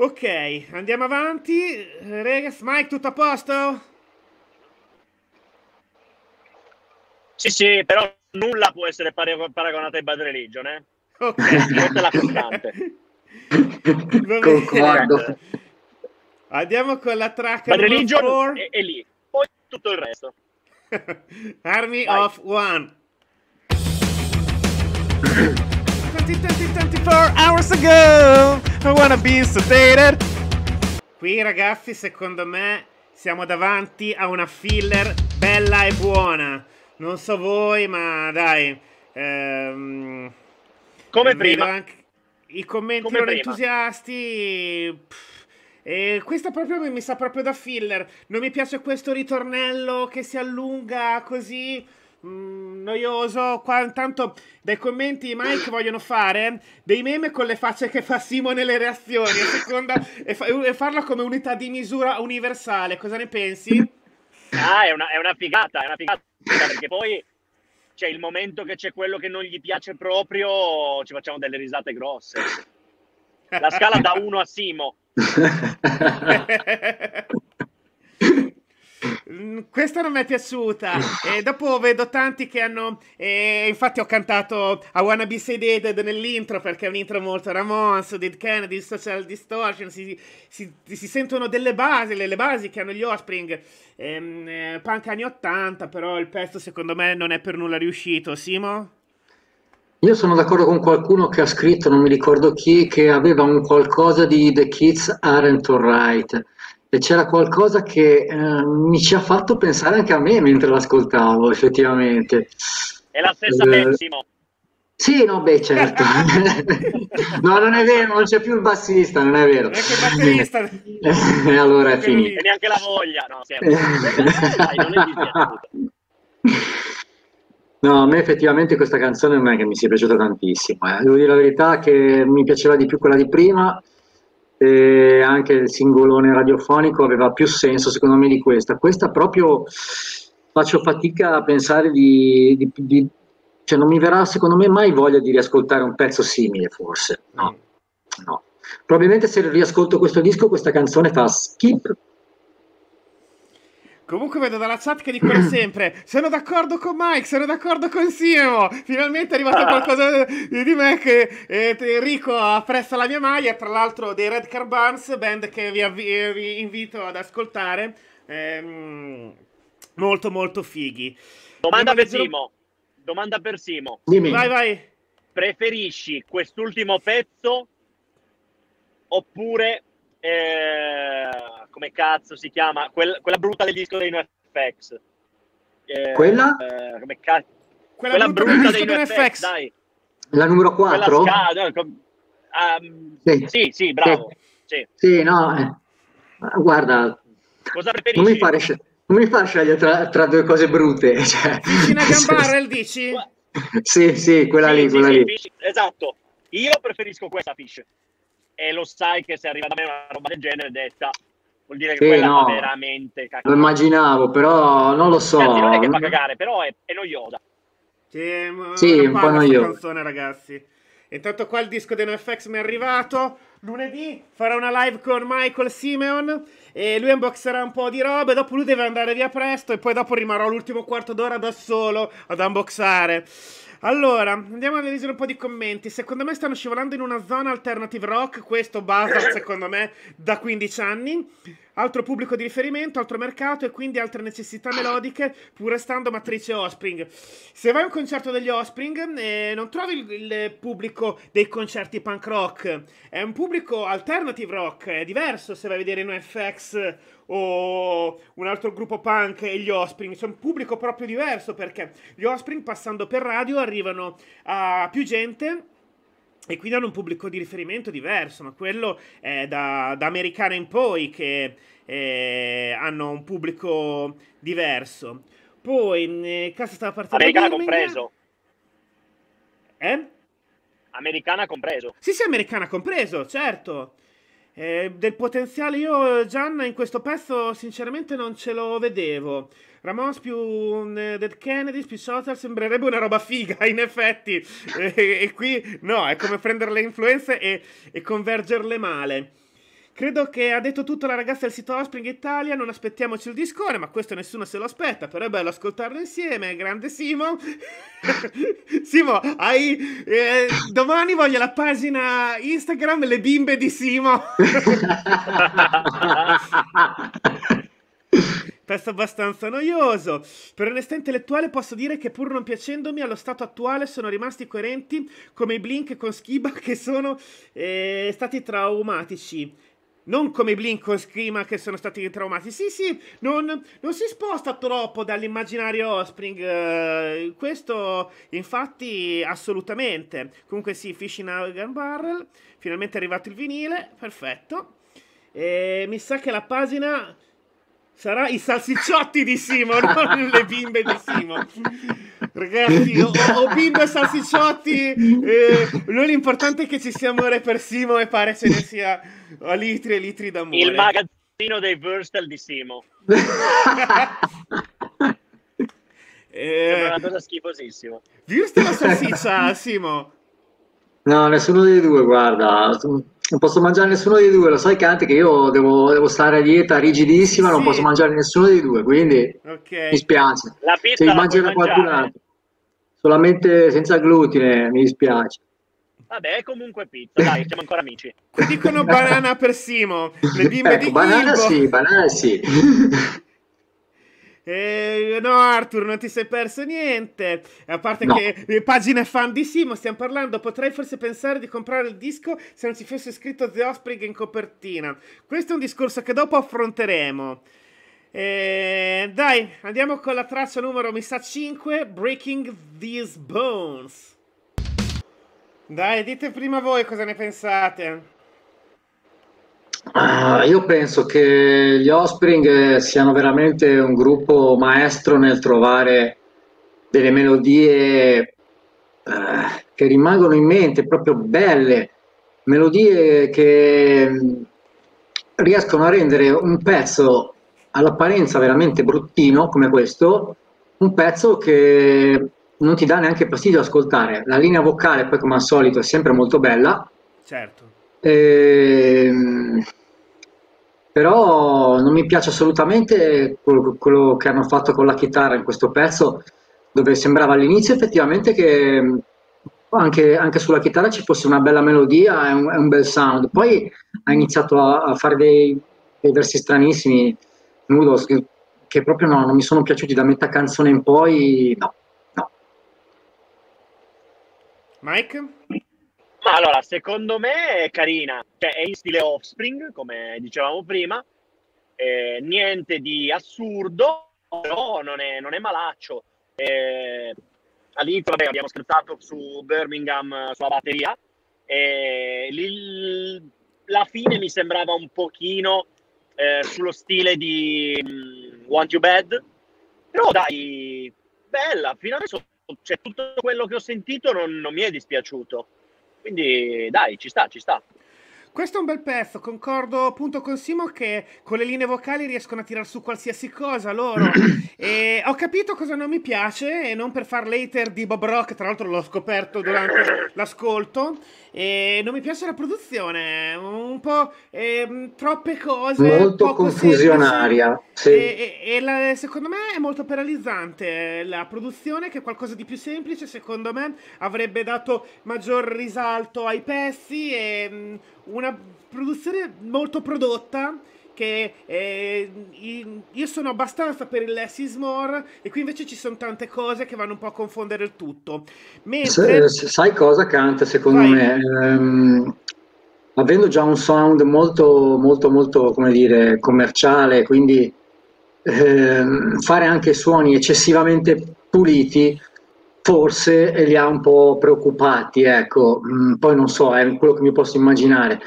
Speaker 2: Ok, andiamo avanti. Regas, Mike, tutto a posto?
Speaker 1: Sì, sì, però nulla può essere paragonato ai Bad Religion, eh? Ok. Questa è la costante.
Speaker 3: Concordo.
Speaker 2: Andiamo con la track
Speaker 1: Bad Religion è, è, lì, poi tutto il resto.
Speaker 2: Army Vai. of One. 24 hours ago, I wanna be sedated. Qui ragazzi, secondo me, siamo davanti a una filler bella e buona. Non so voi, ma dai. Ehm,
Speaker 1: Come prima. Anche,
Speaker 2: i commenti Come erano entusiasti. e questa proprio mi sa proprio da filler. Non mi piace questo ritornello che si allunga così. Mm, noioso. Qua, intanto dai commenti Mike vogliono fare dei meme con le facce che fa Simo nelle reazioni seconda, e, fa, e, farlo come unità di misura universale. Cosa ne pensi?
Speaker 1: Ah, è una, è una figata, è una figata perché poi c'è il momento che c'è quello che non gli piace proprio, ci facciamo delle risate grosse. La scala da 1 a Simo.
Speaker 2: Mm, questa non mi è piaciuta. E dopo vedo tanti che hanno. E infatti, ho cantato I Wanna Be Sedated nell'intro perché è un intro molto Ramones, Dead Kennedy, Social Distortion. Si, si, si, sentono delle basi, le, le, basi che hanno gli Offspring. Ehm, eh, punk anni 80, però il pezzo secondo me non è per nulla riuscito. Simo?
Speaker 3: Io sono d'accordo con qualcuno che ha scritto, non mi ricordo chi, che aveva un qualcosa di The Kids Aren't Alright e c'era qualcosa che eh, mi ci ha fatto pensare anche a me mentre l'ascoltavo, effettivamente.
Speaker 1: È la stessa eh, Pessimo.
Speaker 3: Sì, no, beh, certo. no, non è vero, non c'è più il bassista, non è vero.
Speaker 2: Neanche il batterista.
Speaker 3: e allora è finito.
Speaker 1: E neanche la voglia, no, Dai, non è
Speaker 3: No, a me effettivamente questa canzone non è che mi sia piaciuta tantissimo. Eh. Devo dire la verità che mi piaceva di più quella di prima e anche il singolone radiofonico aveva più senso secondo me di questa. Questa proprio faccio fatica a pensare di, di, di cioè non mi verrà secondo me mai voglia di riascoltare un pezzo simile forse, no, no. Probabilmente se riascolto questo disco questa canzone fa skip
Speaker 2: Comunque vedo dalla chat che dicono sempre sono d'accordo con Mike, sono d'accordo con Simo. Finalmente è arrivato qualcosa di me che eh, Enrico apprezza la mia maglia, tra l'altro dei Red Car Buns, band che vi, avvi- vi invito ad ascoltare. Ehm, molto molto fighi.
Speaker 1: Domanda per leggero... Simo. Domanda per Simo.
Speaker 2: Dimmi. Vai vai.
Speaker 1: Preferisci quest'ultimo pezzo oppure eh, come cazzo si chiama, quella, quella brutta del disco dei NoFX.
Speaker 3: Eh, quella?
Speaker 1: Eh, come cazzo? Quella, quella brutta, brutta dei NoFX, dai.
Speaker 3: La numero 4?
Speaker 1: Sca- no, um, sì. sì. sì, bravo. Sì,
Speaker 3: sì no, eh. guarda,
Speaker 1: cosa preferisci? Non mi fare,
Speaker 3: sc- non mi fa scegliere tra, tra, due cose brutte. Cioè,
Speaker 2: Vicina Gambarrel, dici?
Speaker 3: sì, sì, quella sì, lì, quella lì.
Speaker 1: Esatto. Io preferisco questa Fish e lo sai che se arriva da me una roba del genere detta vuol dire che sì, quella no, veramente
Speaker 3: cagare. Lo immaginavo, però non lo so.
Speaker 1: Anzi, non è che fa cagare, però è, è noiosa.
Speaker 2: Sì,
Speaker 3: sì un po' noiosa.
Speaker 2: canzone, ragazzi. Intanto qua il disco dei NoFX mi è arrivato. Lunedì farà una live con Michael Simeon e lui unboxerà un po' di robe. Dopo lui deve andare via presto e poi dopo rimarrò l'ultimo quarto d'ora da solo ad unboxare. Allora, andiamo a leggere un po' di commenti. Secondo me stanno scivolando in una zona alternative rock. Questo basa, secondo me, da 15 anni. Altro pubblico di riferimento, altro mercato e quindi altre necessità melodiche, pur restando matrice Offspring. Se vai a un concerto degli Offspring, eh, non trovi il, il, pubblico dei concerti punk rock, è un pubblico alternative rock, è diverso se vai a vedere NoFX o un altro gruppo punk e gli Offspring, c'è un pubblico proprio diverso perché gli Offspring passando per radio arrivano a più gente e quindi hanno un pubblico di riferimento diverso, ma quello è da, da americana in poi che eh, hanno un pubblico diverso. Poi, eh, casa stava partendo
Speaker 1: Americana compreso.
Speaker 2: Eh?
Speaker 1: Americana compreso.
Speaker 2: Sì, sì, americana compreso, certo. Eh, del potenziale io, Gianna, in questo pezzo sinceramente non ce lo vedevo. Ramos più uh, Dead Kennedy più Sotter sembrerebbe una roba figa, in effetti. e, e, qui no, è come prendere le influenze e, e convergerle male. Credo che ha detto tutto la ragazza del sito Offspring Italia, non aspettiamoci il discore, ma questo nessuno se lo aspetta, però è bello ascoltarlo insieme, grande Simo. Simo, hai... Eh, domani voglio la pagina Instagram Le bimbe di Simo. Pezzo abbastanza noioso. Per onestà intellettuale posso dire che pur non piacendomi allo stato attuale sono rimasti coerenti come i Blink con Skiba che sono eh, stati traumatici non come i Blink con Screama che sono stati traumati. Sì, sì, non, non si sposta troppo dall'immaginario Offspring. Uh, questo, infatti, assolutamente. Comunque, sì, Fishing Gun Barrel. Finalmente è arrivato il vinile. Perfetto. E mi sa che la pagina sarà i salsicciotti di Simo, non le bimbe di Simo. Ragazzi, ho, ho bimbe e salsicciotti. Eh, l'importante è che ci sia amore per Simo e pare ce ne sia a litri e litri d'amore.
Speaker 1: Il magazzino dei Wurstel di Simo. eh, è una cosa schifosissima.
Speaker 2: Wurstel o salsiccia, Simo?
Speaker 3: No, nessuno dei due, guarda. Non posso mangiare nessuno dei due, lo sai Cante che io devo, devo stare a dieta rigidissima, sì. non posso mangiare nessuno dei due, quindi
Speaker 2: okay.
Speaker 3: mi spiace.
Speaker 1: La pizza Se mangiare qualcun altro,
Speaker 3: solamente senza glutine, mi dispiace.
Speaker 1: Vabbè, è comunque pizza, dai, siamo ancora amici.
Speaker 2: Qui dicono banana per Simo, le bimbe ecco, di
Speaker 3: banana
Speaker 2: Gilbo.
Speaker 3: sì, banana sì.
Speaker 2: Eh, no, Arthur, non ti sei perso niente. A parte no. che eh, pagine fan di Simo, stiamo parlando. Potrei forse pensare di comprare il disco se non ci fosse scritto The Offspring in copertina. Questo è un discorso che dopo affronteremo. Eh, dai, andiamo con la traccia numero, mi sa 5, Breaking These Bones. Dai, dite prima voi cosa ne pensate.
Speaker 3: Uh, io penso che gli Offspring siano veramente un gruppo maestro nel trovare delle melodie uh, che rimangono in mente, proprio belle, melodie che mm, riescono a rendere un pezzo all'apparenza veramente bruttino come questo, un pezzo che non ti dà neanche fastidio ascoltare. La linea vocale, poi come al solito, è sempre molto bella.
Speaker 2: Certo.
Speaker 3: E, ehm, però non mi piace assolutamente quello, quello, che hanno fatto con la chitarra in questo pezzo, dove sembrava all'inizio effettivamente che anche, anche sulla chitarra ci fosse una bella melodia e un, un bel sound. Poi ha iniziato a, a fare dei, dei, versi stranissimi, Noodles, che, che proprio no, non mi sono piaciuti da metà canzone in poi, no.
Speaker 2: Mike?
Speaker 1: Ma allora, secondo me è carina, cioè è in stile Offspring, come dicevamo prima, eh, niente di assurdo, però non è, non è malaccio. Eh, all'inizio vabbè, abbiamo scherzato su Birmingham sulla batteria, e lì, la fine mi sembrava un pochino eh, sullo stile di um, Want You Bad, però dai, bella, fino adesso cioè, tutto quello che ho sentito non, non mi è dispiaciuto. Quindi dai, ci sta, ci sta.
Speaker 2: Questo è un bel pezzo, concordo appunto con Simo che con le linee vocali riescono a tirar su qualsiasi cosa loro. e ho capito cosa non mi piace e non per far later di Bob Rock, tra l'altro l'ho scoperto durante l'ascolto. E non mi piace la produzione, un po' eh, troppe cose.
Speaker 3: Molto confusionaria. Sì.
Speaker 2: E, e, e la, secondo me è molto penalizzante la produzione, che è qualcosa di più semplice, secondo me avrebbe dato maggior risalto ai pezzi e una produzione molto prodotta che eh, io sono abbastanza per il less is more e qui invece ci sono tante cose che vanno un po' a confondere il tutto.
Speaker 3: Mentre... Sai cosa Kant, secondo Vai. me? Ehm, avendo già un sound molto, molto, molto, come dire, commerciale, quindi ehm, fare anche suoni eccessivamente puliti forse li ha un po' preoccupati, ecco, mm, poi non so, è quello che mi posso immaginare.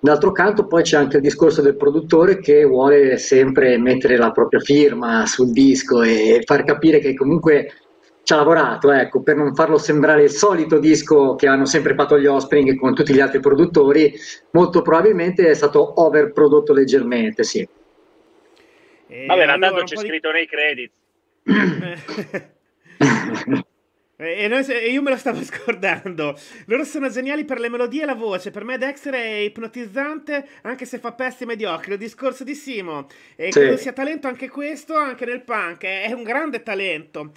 Speaker 3: D'altro canto poi c'è anche il discorso del produttore che vuole sempre mettere la propria firma sul disco e far capire che comunque ci ha lavorato, ecco, per non farlo sembrare il solito disco che hanno sempre fatto gli Offspring con tutti gli altri produttori, molto probabilmente è stato overprodotto leggermente, sì.
Speaker 1: E Vabbè, ma tanto c'è scritto di... nei credits.
Speaker 2: E, noi, e, io me lo stavo scordando. Loro sono geniali per le melodie e la voce. Per me Dexter è ipnotizzante, anche se fa pezzi mediocri. Il discorso di Simo. E sì. credo sia talento anche questo, anche nel punk. È, è un grande talento.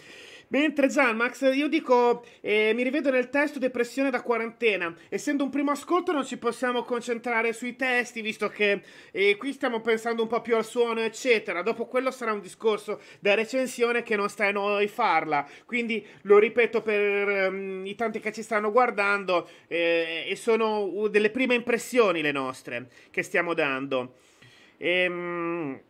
Speaker 2: Mentre Max, io dico, eh, mi rivedo nel testo depressione da quarantena. Essendo un primo ascolto non ci possiamo concentrare sui testi, visto che eh, qui stiamo pensando un po' più al suono, eccetera. Dopo quello sarà un discorso da recensione che non sta a noi farla. Quindi lo ripeto per um, i tanti che ci stanno guardando, eh, e sono delle prime impressioni le nostre che stiamo dando. Ehm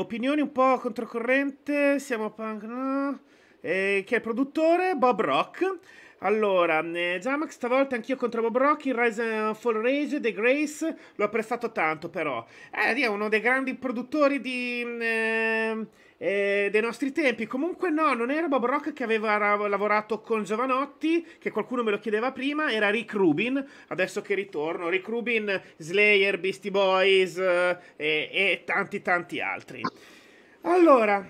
Speaker 2: opinioni un po' controcorrente, siamo punk, no? Eh, che è il produttore, Bob Rock. Allora, eh, Jamax, stavolta anch'io contro Bob Rock, in Rise Fall Rage, The Grace, l'ho apprezzato tanto però. Eh, è uno dei grandi produttori di... Eh, eh, dei nostri tempi. Comunque no, non era Bob Rock che aveva lavorato con Giovanotti, che qualcuno me lo chiedeva prima, era Rick Rubin, adesso che ritorno. Rick Rubin, Slayer, Beastie Boys eh, e tanti tanti altri. Allora,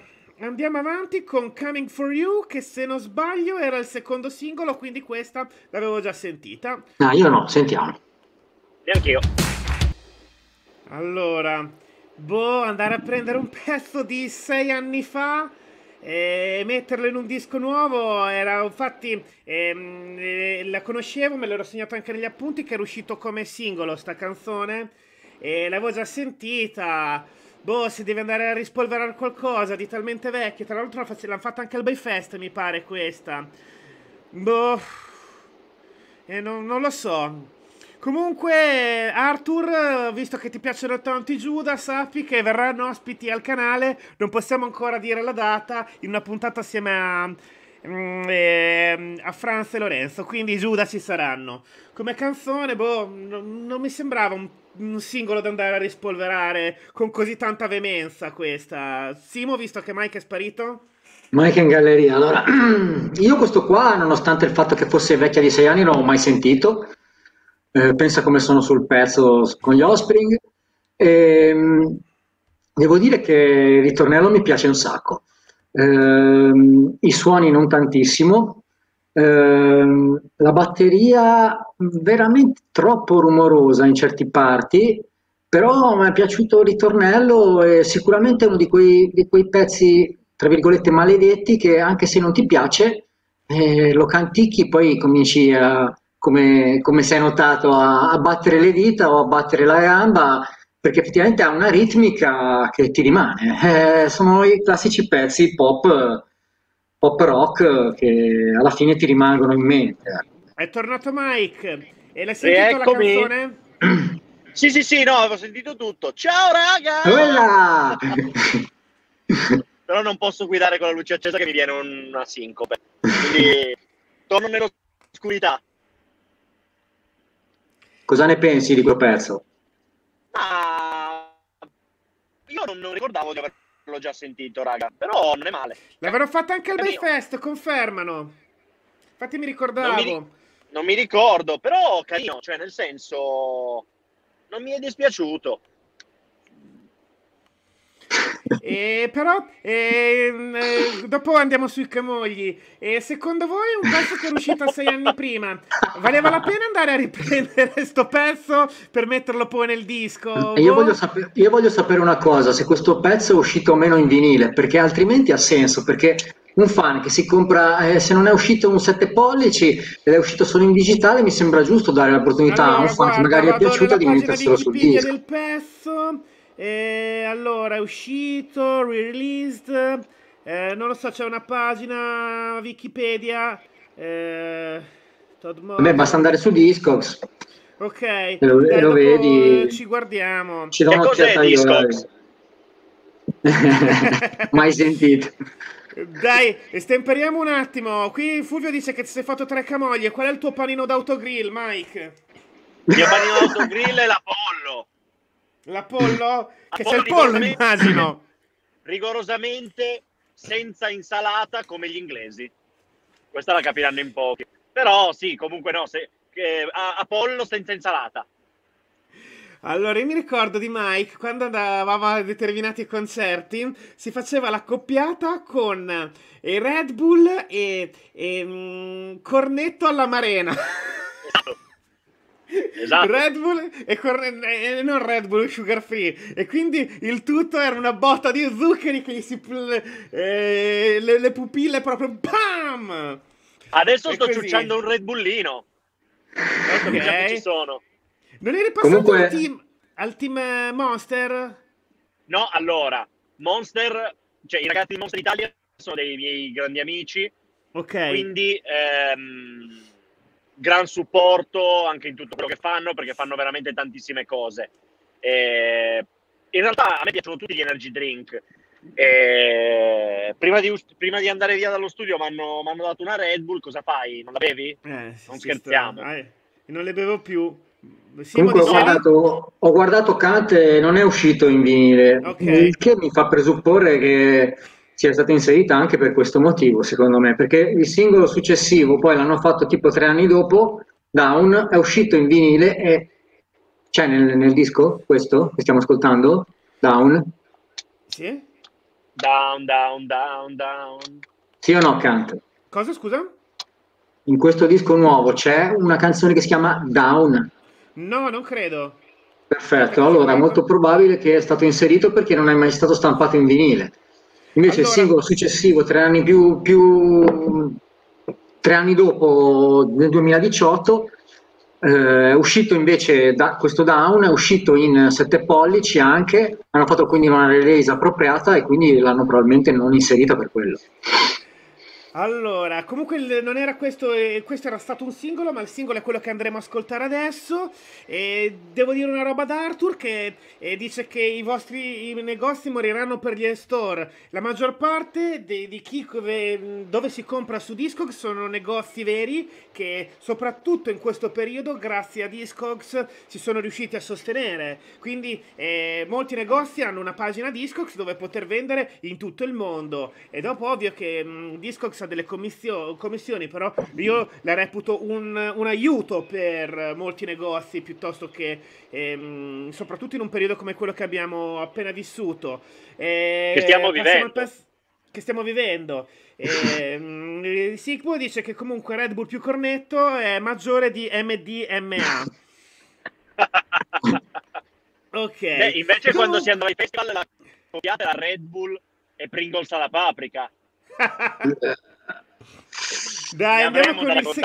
Speaker 2: andiamo avanti con Coming For You, che se non sbaglio era il secondo singolo, quindi questa l'avevo già sentita.
Speaker 3: No, io no, sentiamo.
Speaker 1: Neanche io.
Speaker 2: Allora, boh, andare a prendere un pezzo di sei anni fa e metterlo in un disco nuovo era infatti ehm, eh, la conoscevo me l'ero segnato anche negli appunti che era uscito come singolo sta canzone e l'avevo già sentita boh si deve andare a rispolverare qualcosa di talmente vecchia tra l'altro l'hanno fatta anche al Bayfest mi pare questa boh e non, non lo so Comunque, Arthur, visto che ti piacciono tanto i Giuda, sappi che verranno ospiti al canale. Non possiamo ancora dire la data in una puntata assieme a, mm, eh, a Franz e Lorenzo. Quindi Giuda ci saranno. Come canzone, boh, non mi sembrava un, un, singolo da andare a rispolverare con così tanta veemenza questa. Simo, visto che Mike è sparito?
Speaker 3: Mike in galleria. Allora, io questo qua, nonostante il fatto che fosse vecchia di sei anni, non l'ho mai sentito eh, pensa come sono sul pezzo con gli Offspring. E, ehm, devo dire che il ritornello mi piace un sacco. Eh, I suoni non tantissimo. Eh, la batteria veramente troppo rumorosa in certi parti, però mi è piaciuto il ritornello e sicuramente uno di quei, di quei pezzi, tra virgolette, maledetti che anche se non ti piace, eh, lo canticchi, poi cominci a, come, come sei notato, a, a, battere le dita o a battere la gamba, perché effettivamente ha una ritmica che ti rimane. Eh, sono i classici pezzi pop, pop rock che alla fine ti rimangono in mente.
Speaker 2: È tornato Mike e l'hai sentito la canzone?
Speaker 1: Sì, sì, sì, no, avevo sentito tutto. Ciao raga! Però non posso guidare con la luce accesa che mi viene una sincope. Quindi torno nell'oscurità.
Speaker 3: Cosa ne pensi di quel pezzo?
Speaker 1: Ah, io non, non, ricordavo di averlo già sentito, raga, però non è male.
Speaker 2: L'avevano fatto anche al Bayfest, confermano. Infatti mi ricordavo.
Speaker 1: Non mi, non mi ricordo, però carino, cioè nel senso non mi è dispiaciuto.
Speaker 2: E però ehm, eh, dopo andiamo sui camogli. E secondo voi un pezzo che è uscito sei anni prima valeva la pena andare a riprendere questo pezzo per metterlo poi nel disco?
Speaker 3: Io voglio, sapere, io voglio sapere una cosa: se questo pezzo è uscito o meno in vinile, perché altrimenti ha senso. Perché un fan che si compra, eh, se non è uscito un 7 pollici ed è uscito solo in digitale, mi sembra giusto dare l'opportunità allora, a un fan guarda, che magari è piaciuto di metterselo sul disco.
Speaker 2: del pezzo, eh, allora è uscito, re-released, eh, non lo so, c'è una pagina Wikipedia. Eh,
Speaker 3: Vabbè, basta andare su Discogs.
Speaker 2: Ok,
Speaker 3: e lo, Dai, lo vedi.
Speaker 2: Ci guardiamo.
Speaker 3: Ci do un'occhiata io. Mai sentito.
Speaker 2: Dai, estemperiamo un attimo. Qui Fulvio dice che ti sei fatto tre camoglie. Qual è il tuo panino d'autogrill, Mike?
Speaker 1: Il mio panino d'autogrill è l'Apollo.
Speaker 2: L'Apollo? Che c'è il pollo, immagino.
Speaker 1: Rigorosamente senza insalata come gli inglesi. Questa la capiranno in pochi. Però sì, comunque no, se, eh, Apollo senza insalata.
Speaker 2: Allora, io mi ricordo di Mike quando andavamo a determinati concerti, si faceva l'accoppiata con il Red Bull e, e um, cornetto alla marena.
Speaker 1: Esatto.
Speaker 2: Red Bull e, corne- e, non Red Bull sugar free e quindi il tutto era una botta di zuccheri che gli si eh, le, le, pupille proprio PAM
Speaker 1: adesso e sto così. ciucciando un Red Bullino
Speaker 2: ok
Speaker 1: ci sono
Speaker 2: non eri passato Comunque... al, team, al team eh, Monster?
Speaker 1: No, allora, Monster, cioè i ragazzi di Monster Italia sono dei miei grandi amici.
Speaker 2: Ok.
Speaker 1: Quindi ehm, gran supporto anche in tutto quello che fanno perché fanno veramente tantissime cose. E, in realtà a me piacciono tutti gli energy drink. E prima, di, prima di andare via dallo studio mi hanno dato una Red Bull. Cosa fai? Non la bevi?
Speaker 2: Eh,
Speaker 1: non scherziamo.
Speaker 2: Ah, non le bevo più.
Speaker 3: Comunque ho guardato, ho guardato Kant e non è uscito in vinile, okay. il che mi fa presupporre che sia stata inserita anche per questo motivo, secondo me, perché il singolo successivo, poi l'hanno fatto tipo tre anni dopo, Down, è uscito in vinile e c'è nel, nel disco questo che stiamo ascoltando? Down?
Speaker 2: Sì.
Speaker 1: Down, down, down, down.
Speaker 3: Sì o no, Kant?
Speaker 2: Cosa, scusa?
Speaker 3: In questo disco nuovo c'è una canzone che si chiama Down.
Speaker 2: No, non credo.
Speaker 3: Perfetto, allora è molto probabile che è stato inserito perché non è mai stato stampato in vinile. Invece allora... il singolo successivo, tre anni più, più tre anni dopo, nel 2018, eh, è uscito invece da, questo down, è uscito in 7 pollici anche, hanno fatto quindi una release appropriata e quindi l'hanno probabilmente non inserita per quello.
Speaker 2: Allora, comunque non era questo, questo era stato un singolo, ma il singolo è quello che andremo a ascoltare adesso. E devo dire una roba da Arthur che eh, dice che i vostri i negozi moriranno per gli store. La maggior parte di, di chi dove si compra su Discogs sono negozi veri che soprattutto in questo periodo, grazie a Discogs, si sono riusciti a sostenere. Quindi eh, molti negozi hanno una pagina Discogs dove poter vendere in tutto il mondo. E dopo ovvio che mh, Discogs ha delle commissio- commissioni, però io la reputo un, un, aiuto per molti negozi piuttosto che, ehm, soprattutto in un periodo come quello che abbiamo appena vissuto.
Speaker 1: Eh, che stiamo vivendo.
Speaker 2: Che stiamo vivendo. Eh, Sigbo dice che comunque Red Bull più cornetto è maggiore di MDMA. ok.
Speaker 1: Beh, invece quando si andava ai festival la copiata era Red Bull e Pringles alla paprika.
Speaker 2: Dai, andiamo con il, se-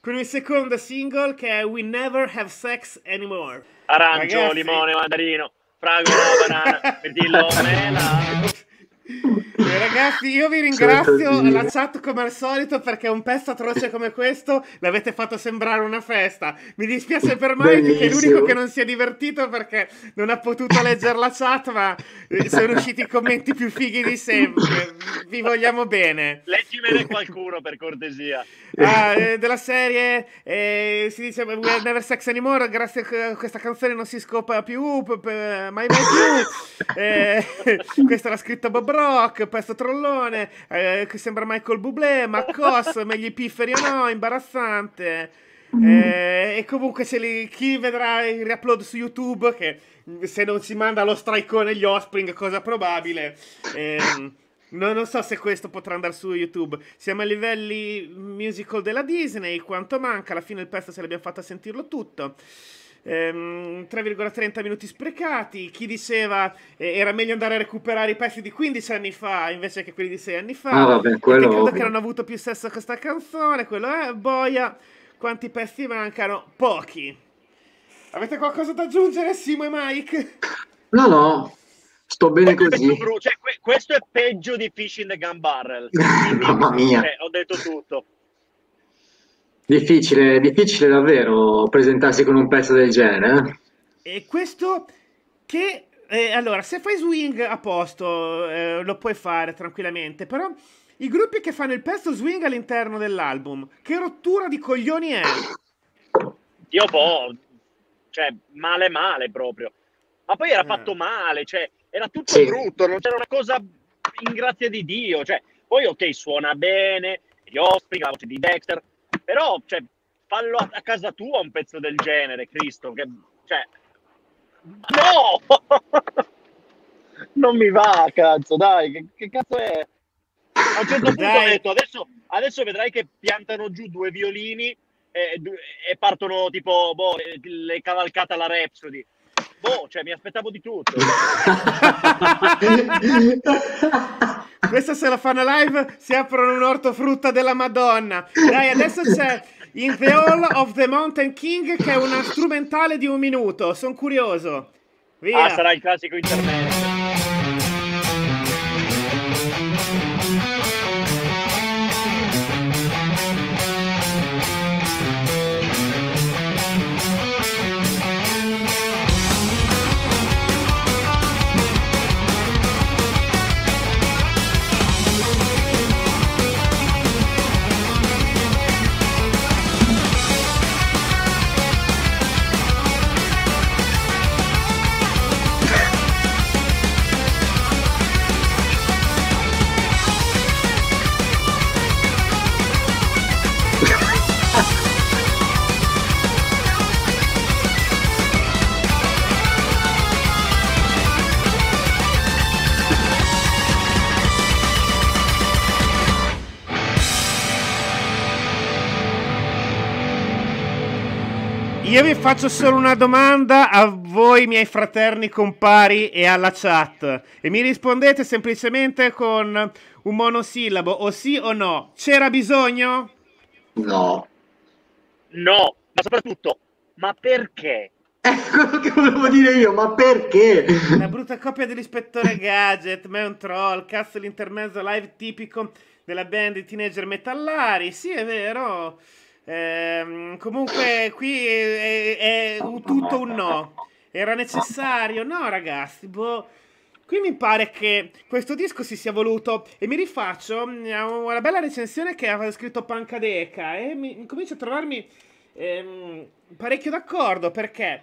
Speaker 2: con il, secondo single che è We Never Have Sex Anymore.
Speaker 1: Arancio, Ragazzi... limone, mandarino, fragola, banana, mirtillo, mela.
Speaker 2: Eh, ragazzi, io vi ringrazio la chat come al solito perché un pezzo atroce come questo l'avete fatto sembrare una festa. Mi dispiace per Mike che è l'unico che non si è divertito perché non ha potuto leggere la chat, ma eh, sono usciti i commenti più fighi di sempre. Vi vogliamo bene.
Speaker 1: Leggimene qualcuno per cortesia.
Speaker 2: Ah, eh, della serie eh, si dice We'll Never Sex Anymore, grazie a questa canzone non si scopa più, mai mai più. Eh, questa l'ha scritta Bob Rock, pezzo trollone, eh, che sembra Michael Bublé, ma cosa, meglio pifferi o no, imbarazzante. Eh, e comunque se li, chi vedrà il riupload su YouTube, che se non si manda lo strikeone gli Offspring, cosa probabile, ehm, no, non so se questo potrà andare su YouTube. Siamo a livelli musical della Disney, quanto manca, alla fine il pezzo se l'abbiamo fatta sentirlo tutto. Ehm, 3,30 minuti sprecati. Chi diceva eh, era meglio andare a recuperare i pezzi di 15 anni fa invece che quelli di 6 anni fa.
Speaker 3: Ah, vabbè, quello
Speaker 2: credo
Speaker 3: ovvio.
Speaker 2: che non ha avuto più sesso questa canzone. Quello è boia. Quanti pezzi mancano? Pochi. Avete qualcosa da aggiungere, Simo e Mike?
Speaker 3: No, no, sto bene
Speaker 1: Questo
Speaker 3: così.
Speaker 1: bru- cioè, que- questo è peggio di Fish in the Gun Barrel.
Speaker 3: Mamma mia.
Speaker 1: Cioè, ho detto tutto.
Speaker 3: Difficile, difficile davvero presentarsi con un pezzo del genere. eh?
Speaker 2: E questo che... eh, allora, se fai swing a posto, eh, lo puoi fare tranquillamente, però i gruppi che fanno il pezzo swing all'interno dell'album, che rottura di coglioni è?
Speaker 1: Io boh, cioè, male male proprio. Ma poi era
Speaker 2: Eh.
Speaker 1: fatto male, cioè, era tutto
Speaker 3: Sì.
Speaker 1: brutto, non c'era una cosa in grazia di Dio. Cioè, poi ok, suona bene, gli Offspring, la voce di Dexter, però, cioè, fallo a, a casa tua un pezzo del genere, Cristo, che, cioè... No! non mi va, cazzo, dai, che, che cazzo è? A un certo punto ho detto, adesso, adesso vedrai che piantano giù due violini e, e partono tipo boh, le, le cavalcate alla Rhapsody. Boh, cioè mi aspettavo di tutto.
Speaker 2: Questo se lo fanno live si aprono un ortofrutta della Madonna. Dai, adesso c'è In the Hall of the Mountain King che è una strumentale di un minuto. Sono curioso. Via.
Speaker 1: Ah, sarà il classico intermezzo.
Speaker 2: Io vi faccio solo una domanda a voi, miei fraterni compari, e alla chat. E mi rispondete semplicemente con un monosillabo, o sì o no. C'era bisogno?
Speaker 3: No.
Speaker 1: No, ma soprattutto, ma perché?
Speaker 3: È quello che volevo dire io, ma perché?
Speaker 2: La brutta copia dell'ispettore Gadget, ma è un troll, cazzo l'intermezzo live tipico della band di teenager metallari. Sì, è vero. Ehm, comunque qui è, è- è tutto un no. Era necessario? No, ragazzi, boh. Qui mi pare che questo disco si sia voluto e mi rifaccio mm, a una bella recensione che aveva scritto Pancadeca e mi comincio a trovarmi ehm, parecchio d'accordo perché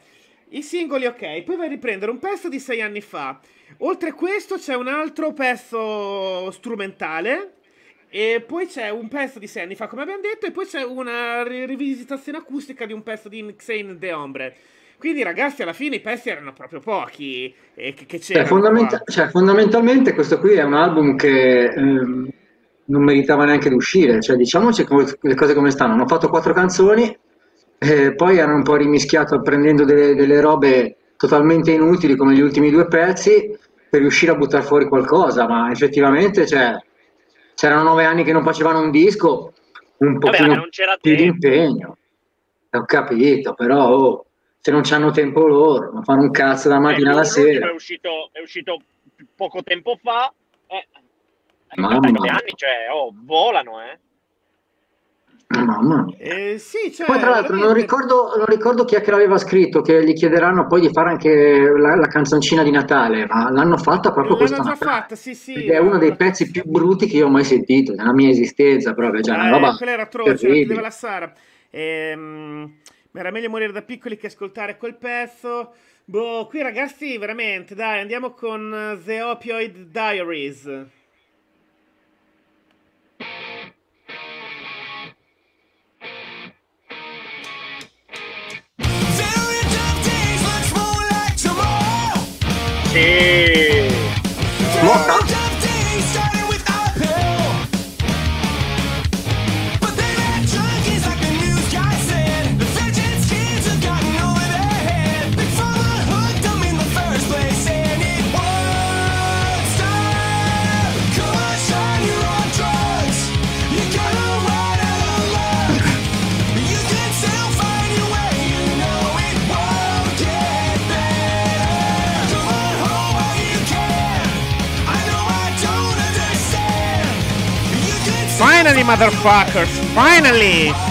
Speaker 2: i singoli ok, poi vai a riprendere un pezzo di sei anni fa. Oltre questo c'è un altro pezzo strumentale e poi c'è un pezzo di sei anni fa, come abbiamo detto, e poi c'è una ri- rivisitazione acustica di un pezzo di Insane The Ombre. Quindi, ragazzi, alla fine i pezzi erano proprio pochi eh, che, che
Speaker 3: Cioè, fondamenta- cioè, fondamentalmente questo qui è un album che ehm, non meritava neanche di uscire, cioè diciamoci le cose come stanno, hanno fatto quattro canzoni, e poi hanno un po' rimischiato prendendo delle, delle robe totalmente inutili come gli ultimi due pezzi per riuscire a buttare fuori qualcosa, ma effettivamente cioè, c'erano nove anni che non facevano un disco, un
Speaker 1: c'era
Speaker 3: più di impegno, ho capito, però oh, se non c'hanno tempo loro, non fanno un cazzo da mattina
Speaker 1: Eh,
Speaker 3: alla sera.
Speaker 1: È uscito, è uscito poco tempo fa. Eh,
Speaker 3: Mamma
Speaker 1: anni, cioè, oh, volano, eh.
Speaker 3: Mamma mia.
Speaker 2: Eh, sì, cioè,
Speaker 3: Poi tra l'altro non
Speaker 2: veramente-
Speaker 3: ricordo, non ricordo chi è che l'aveva scritto, che gli chiederanno poi di fare anche la, la canzoncina di Natale, ma l'hanno fatta proprio
Speaker 2: L'hanno
Speaker 3: questa
Speaker 2: già
Speaker 3: Natale.
Speaker 2: fatta, sì, sì.
Speaker 3: Ed è uno dei pezzi più brutti che io ho mai sentito nella mia esistenza, proprio, cioè una
Speaker 2: Eh,
Speaker 3: roba
Speaker 2: quella era atroce, la chiedeva la Sara. Ehm, ma era meglio morire da piccoli che ascoltare quel pezzo. Boh, qui ragazzi, veramente, dai, andiamo con eh, The Opioid Diaries.
Speaker 5: Motherfuckers! Finally!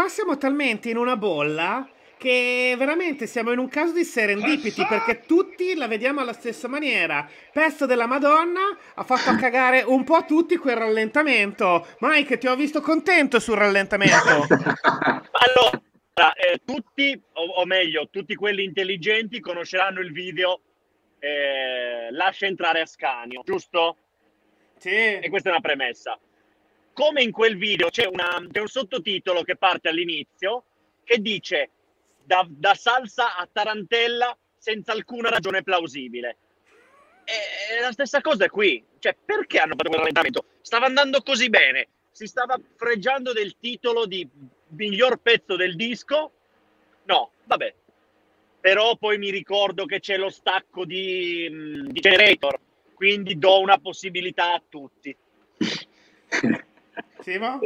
Speaker 5: Qua siamo talmente in una bolla che veramente siamo in un caso di serendipity perché tutti la vediamo alla stessa maniera. Pezzo della Madonna ha fatto cagare un po' tutti quel rallentamento. Mike, ti ho visto contento sul rallentamento.
Speaker 1: Allora, eh, tutti, o, o meglio, tutti quelli intelligenti conosceranno il video eh, Lascia entrare Ascanio, giusto?
Speaker 5: Sì.
Speaker 1: E questa è una premessa. Come in quel video c'è, una- c'è un sottotitolo che parte all'inizio che dice da, da salsa a tarantella senza alcuna ragione plausibile. E la stessa cosa è qui. Cioè, perché hanno fatto quel rallentamento? Stava andando così bene, si stava fregiando del titolo di miglior pezzo del disco. No, vabbè. Però poi mi ricordo che c'è lo stacco di, mm, di Generator, quindi do una possibilità a tutti.
Speaker 5: Simo?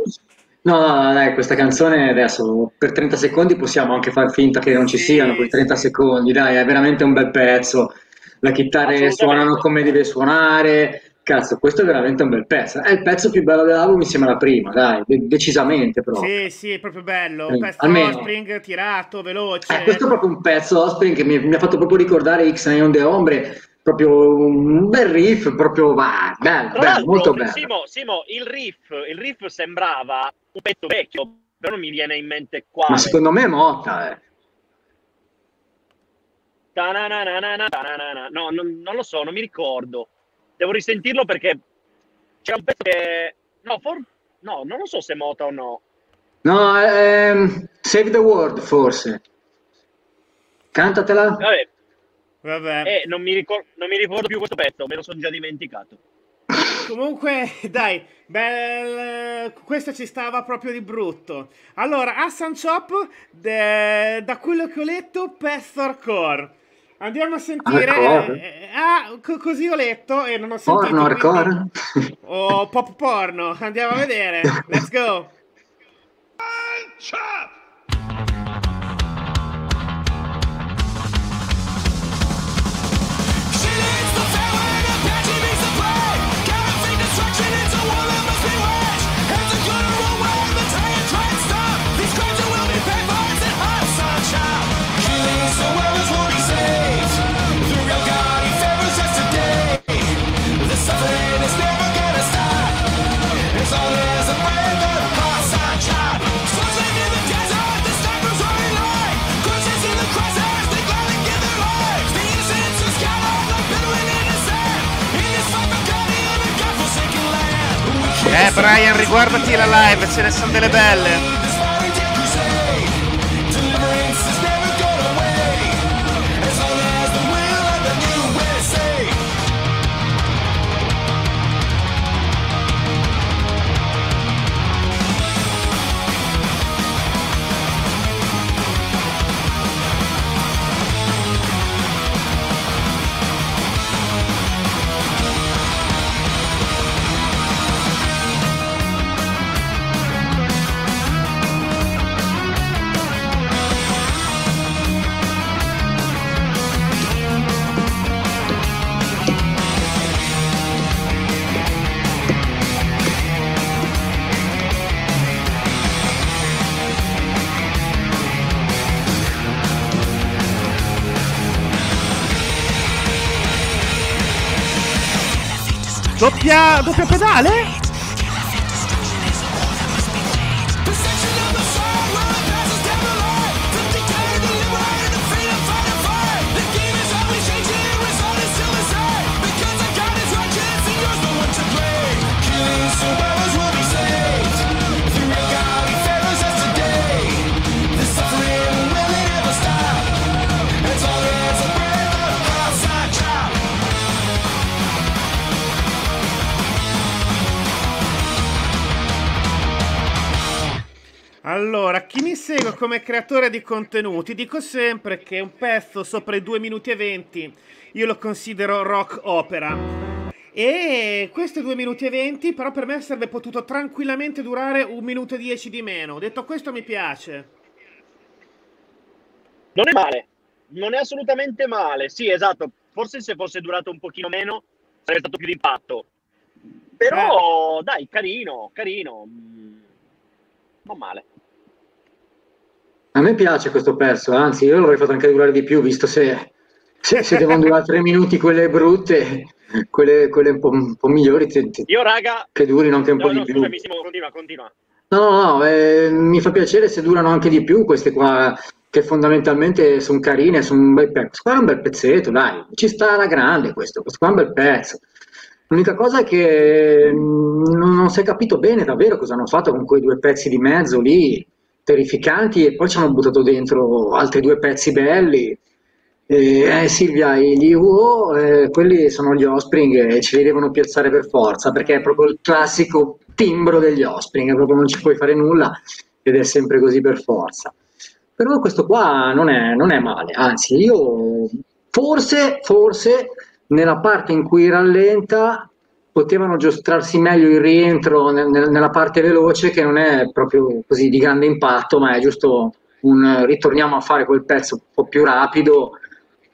Speaker 3: No, no, no, dai, questa canzone adesso per 30 secondi possiamo anche far finta che non ci
Speaker 5: Sì,
Speaker 3: siano quei 30
Speaker 5: sì.
Speaker 3: secondi, dai, è veramente un bel pezzo. Le chitarre suonano come deve suonare. Cazzo, questo è veramente un bel pezzo. È il pezzo più bello dell'album insieme alla prima, dai, de- decisamente proprio.
Speaker 5: Sì, sì, è proprio bello.
Speaker 3: Sì,
Speaker 5: Pezzo
Speaker 3: almeno.
Speaker 5: Spring tirato, veloce.
Speaker 3: Eh, questo è proprio un pezzo Offspring che mi, mi ha fatto proprio ricordare X Neon de Ombre, proprio un bel riff, proprio va, bello, bello, molto bello.
Speaker 1: Simo, Simo, il riff, il riff sembrava un pezzo vecchio, però non mi viene in mente quale.
Speaker 3: Ma secondo me è Motta, eh.
Speaker 1: No, non, non lo so, non mi ricordo. Devo risentirlo perché c'è un pezzo che... No, for... no, non lo so se è Mota o no.
Speaker 3: No, ehm, Save the World forse. Cantatela.
Speaker 1: Vabbè,
Speaker 5: Vabbè.
Speaker 1: eh, non, mi ricor- non mi ricordo più questo pezzo, me lo sono già dimenticato.
Speaker 5: Comunque, dai, bel, questo ci stava proprio di brutto. Allora, Hassan Chop, de- da quello che ho letto, pezzo hardcore. Andiamo a sentire.
Speaker 3: Hardcore?
Speaker 5: eh, ah, co- così ho letto e non ho sentito.
Speaker 3: Porno hardcore?
Speaker 5: quindi- O pop porno. Andiamo a vedere. Let's go.
Speaker 2: She Brian, riguardati la live, ce ne sono delle belle. Doppia, doppia pedale? Come creatore di contenuti, dico sempre che un pezzo sopra i 2 minuti e 20 io lo considero rock opera. E questo 2 minuti e 20, però per me sarebbe potuto tranquillamente durare un minuto e 10 di meno. Detto questo mi piace.
Speaker 1: Non è male, non è assolutamente male. Sì, esatto. Forse se fosse durato un pochino meno sarebbe stato più d'impatto. Però, dai, carino, carino. Mm, Non male.
Speaker 3: A me piace questo pezzo, anzi io l'avrei fatto anche durare di più, visto se, se, se devono durare tre minuti quelle brutte, quelle, quelle un, po', un po' migliori, te- te-
Speaker 1: Io, raga...
Speaker 3: che durino anche un
Speaker 1: No,
Speaker 3: po'
Speaker 1: no,
Speaker 3: di più.
Speaker 1: Simo, continua, continua.
Speaker 3: No, no, no, eh, mi fa piacere se durano anche di più queste qua, che fondamentalmente sono carine, sono un bel pezzo. Questo qua è un bel pezzetto, dai, ci sta alla grande questo, questo qua è un bel pezzo. L'unica cosa è che mm, non, non si è capito bene davvero cosa hanno fatto con quei due pezzi di mezzo lì, terrificanti, e poi ci hanno buttato dentro altri due pezzi belli. Eh, eh, Silvia, gli UO, eh, quelli sono gli Offspring e ce li devono piazzare per forza perché è proprio il classico timbro degli Offspring, proprio non ci puoi fare nulla ed è sempre così per forza. Però questo qua non è, non è male, anzi io forse, forse nella parte in cui rallenta potevano giostrarsi meglio il rientro nel- nel- nella parte veloce che non è proprio così di grande impatto, ma è giusto un ritorniamo a fare quel pezzo un po' più rapido,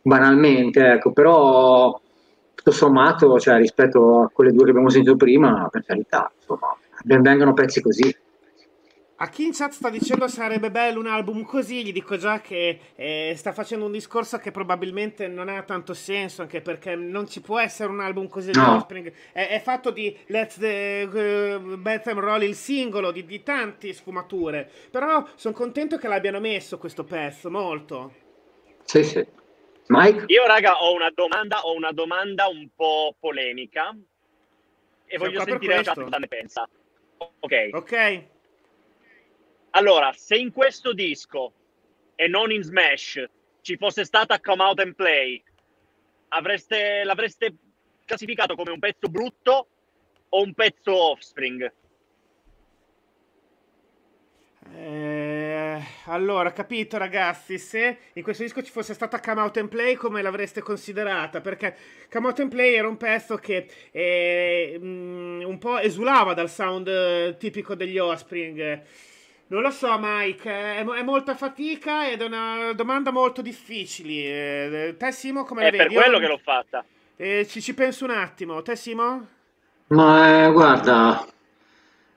Speaker 3: banalmente, ecco, però tutto sommato, cioè, rispetto a quelle due che abbiamo sentito prima, per carità, insomma, ben vengano pezzi così.
Speaker 2: A chi in chat sta dicendo sarebbe bello un album così, gli dico già che eh, sta facendo un discorso che probabilmente non ha tanto senso, anche perché non ci può essere un album così
Speaker 3: No.
Speaker 2: Offspring. È, è fatto di Let's the uh, Bethlehem Roll il singolo, di, di tante sfumature. Però sono contento che l'abbiano messo questo pezzo, molto.
Speaker 3: Sì, sì. Mike?
Speaker 1: Io, raga, ho una domanda, ho una domanda un po' polemica e
Speaker 2: Siamo
Speaker 1: voglio sentire la chat cosa ne pensa. Ok.
Speaker 2: Ok?
Speaker 1: Allora, se in questo disco e non in Smash ci fosse stata Come Out and Play, avreste, l'avreste classificato come un pezzo brutto o un pezzo offspring?
Speaker 2: Eh, allora, capito ragazzi, se in questo disco ci fosse stata Come Out and Play, come l'avreste considerata? Perché Come Out and Play era un pezzo che eh, mm, un po' esulava dal sound eh, tipico degli Offspring. Non lo so, Mike, eh, è, è molta fatica ed è una domanda molto difficile. Eh, te, Simo, come la
Speaker 1: È per
Speaker 2: vedi? Io-
Speaker 1: quello che l'ho fatta.
Speaker 2: eh, ci, ci penso un attimo. Te, Simo?
Speaker 3: Ma eh, guarda,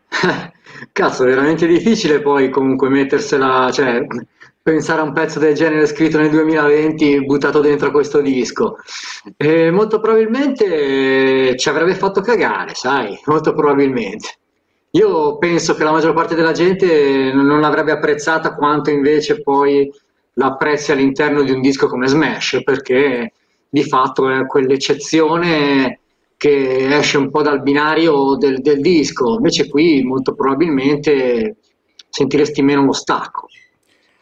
Speaker 3: cazzo, è veramente difficile poi comunque mettersela, cioè pensare a un pezzo del genere scritto nel 2020 buttato dentro questo disco. E molto probabilmente eh, ci avrebbe fatto cagare, sai, molto probabilmente. Io penso che la maggior parte della gente non l'avrebbe apprezzata quanto invece poi l'apprezzi all'interno di un disco come Smash, perché di fatto è quell'eccezione che esce un po' dal binario del, del disco, invece qui molto probabilmente sentiresti meno lo stacco.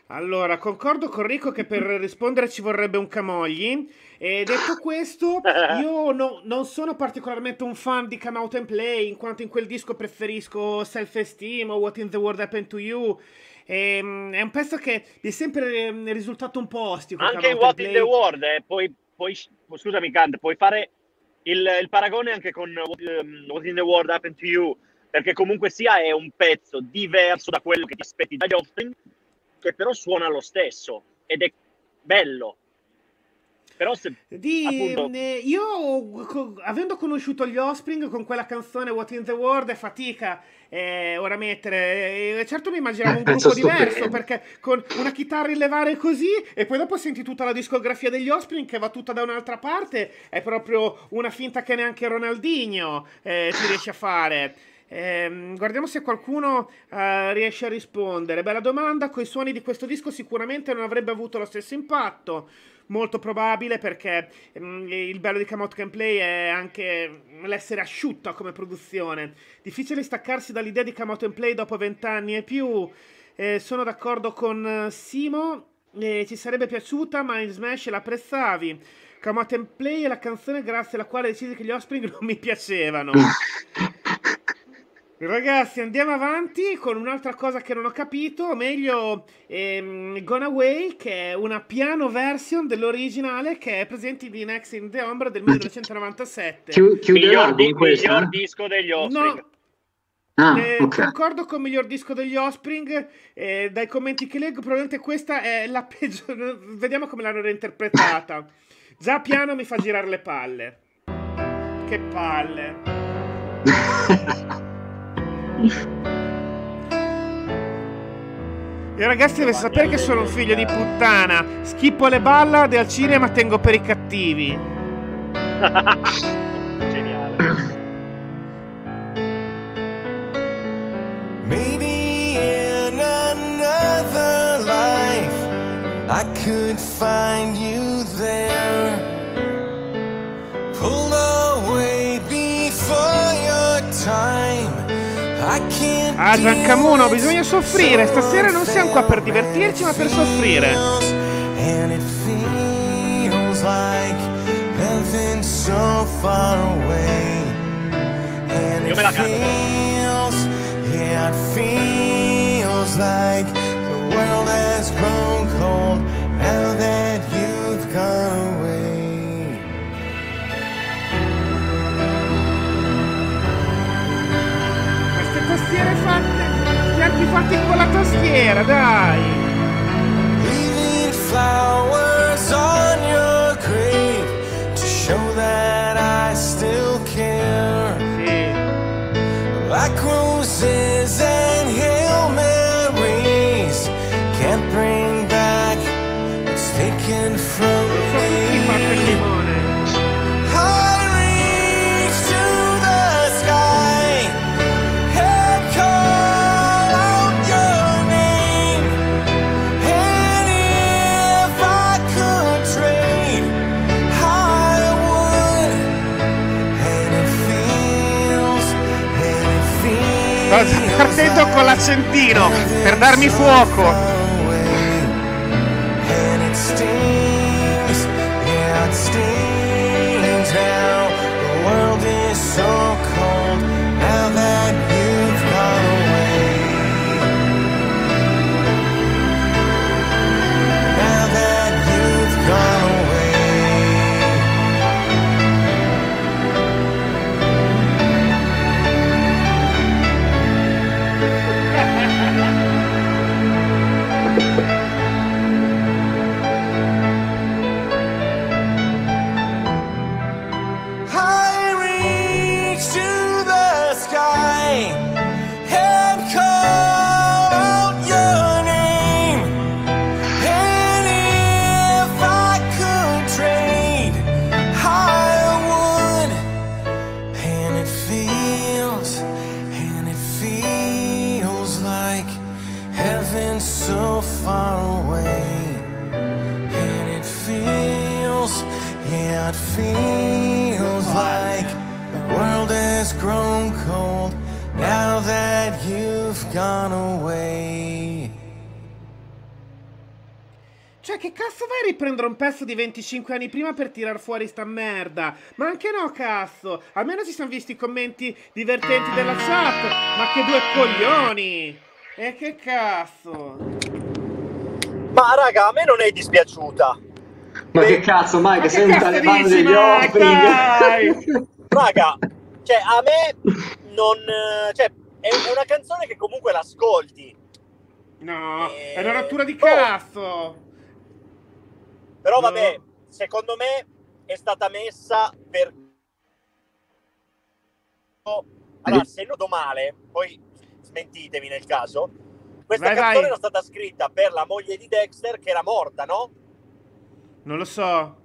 Speaker 2: Allora, concordo con Rico che per rispondere ci vorrebbe un Camogli. E detto questo, io no- non sono particolarmente un fan di Come Out and Play, in quanto in quel disco preferisco Self Esteem o What in the World Happened to You. Ehm, è un pezzo che mi è sempre ehm, risultato un po' ostico.
Speaker 1: Anche in What in the World, eh, puoi, puoi- scusami Kant, puoi fare il, il paragone anche con What, ehm, What in the World Happened to You, perché comunque sia è un pezzo diverso da quello che ti aspetti dagli Offspring, che però suona lo stesso ed è bello. Però se
Speaker 2: Di,
Speaker 1: appunto
Speaker 2: eh, io, co- avendo conosciuto gli Offspring con quella canzone What in the World, è fatica eh, ora mettere. eh, certo mi immaginavo un gruppo diverso perché con una chitarra in levare così e poi dopo senti tutta la discografia degli Offspring che va tutta da un'altra parte. È proprio una finta che neanche Ronaldinho eh, ti riesce a fare. Ehm, guardiamo se qualcuno eh, riesce a rispondere. Bella domanda. Con i suoni di questo disco sicuramente non avrebbe avuto lo stesso impatto. Molto probabile perché mm, il bello di Come Out Can Play è anche l'essere asciutta come produzione. Difficile staccarsi dall'idea di Come Out and Play dopo vent'anni e più. Eh, sono d'accordo con eh, Simo. eh, ci sarebbe piaciuta, ma in Smash l'apprezzavi. Come Out and Play è la canzone grazie alla quale decisi che gli Offspring non mi piacevano. Ragazzi, andiamo avanti con un'altra cosa che non ho capito, o meglio ehm, Gone Away, che è una piano version dell'originale che è presente di Next in the Ombra del 1997.
Speaker 3: Chiu- chiude
Speaker 1: miglior, di- miglior disco degli Offspring.
Speaker 2: No,
Speaker 3: Ah,
Speaker 2: eh,
Speaker 3: ok.
Speaker 2: concordo con il miglior disco degli Offspring. eh, dai commenti che leggo, probabilmente questa è la peggiore. Vediamo come l'hanno reinterpretata. Già piano mi fa girare le palle. Che palle. E ragazzi dovete sapere che sono un figlio di puttana. Schippo le ballad e al cinema tengo per i cattivi.
Speaker 1: Geniale.
Speaker 5: Maybe in another life I could find you there. Pulled away before your time.
Speaker 2: Ah, Giancamuno, bisogna soffrire. Stasera non siamo qua per divertirci, ma per soffrire.
Speaker 5: And it feels like heaven so far away. And
Speaker 1: Io
Speaker 5: it
Speaker 1: me la canto.
Speaker 5: feels, yeah, it feels like the world has grown cold now that you've gone
Speaker 2: tastiere fatte. Questi archi fatti con la tastiera, dai. Partendo con l'accentino per darmi fuoco.
Speaker 5: feels, yeah, it feels like the world has grown cold now that you've gone away.
Speaker 2: Cioè, che cazzo vai a riprendere un pezzo di 25 anni prima per tirar fuori sta merda? Ma anche no, cazzo! Almeno si sono visti i commenti divertenti della chat! Ma che due coglioni! E che cazzo!
Speaker 6: Ma raga, a me non è dispiaciuta.
Speaker 3: Ma che cazzo, Mike,
Speaker 2: ma che
Speaker 3: sei un talebano degli offering.
Speaker 6: Raga, cioè a me non... Cioè, è, è una canzone che comunque l'ascolti.
Speaker 2: No,
Speaker 6: Eh,
Speaker 2: è una rottura di
Speaker 6: boh.
Speaker 2: cazzo!
Speaker 6: Però
Speaker 2: No.
Speaker 6: vabbè, secondo me è stata messa per... Allora, se noto male, poi smentitemi nel caso, questa
Speaker 2: Vai,
Speaker 6: canzone
Speaker 2: vai.
Speaker 6: era stata scritta per la moglie di Dexter che era morta, no?
Speaker 2: Non lo so.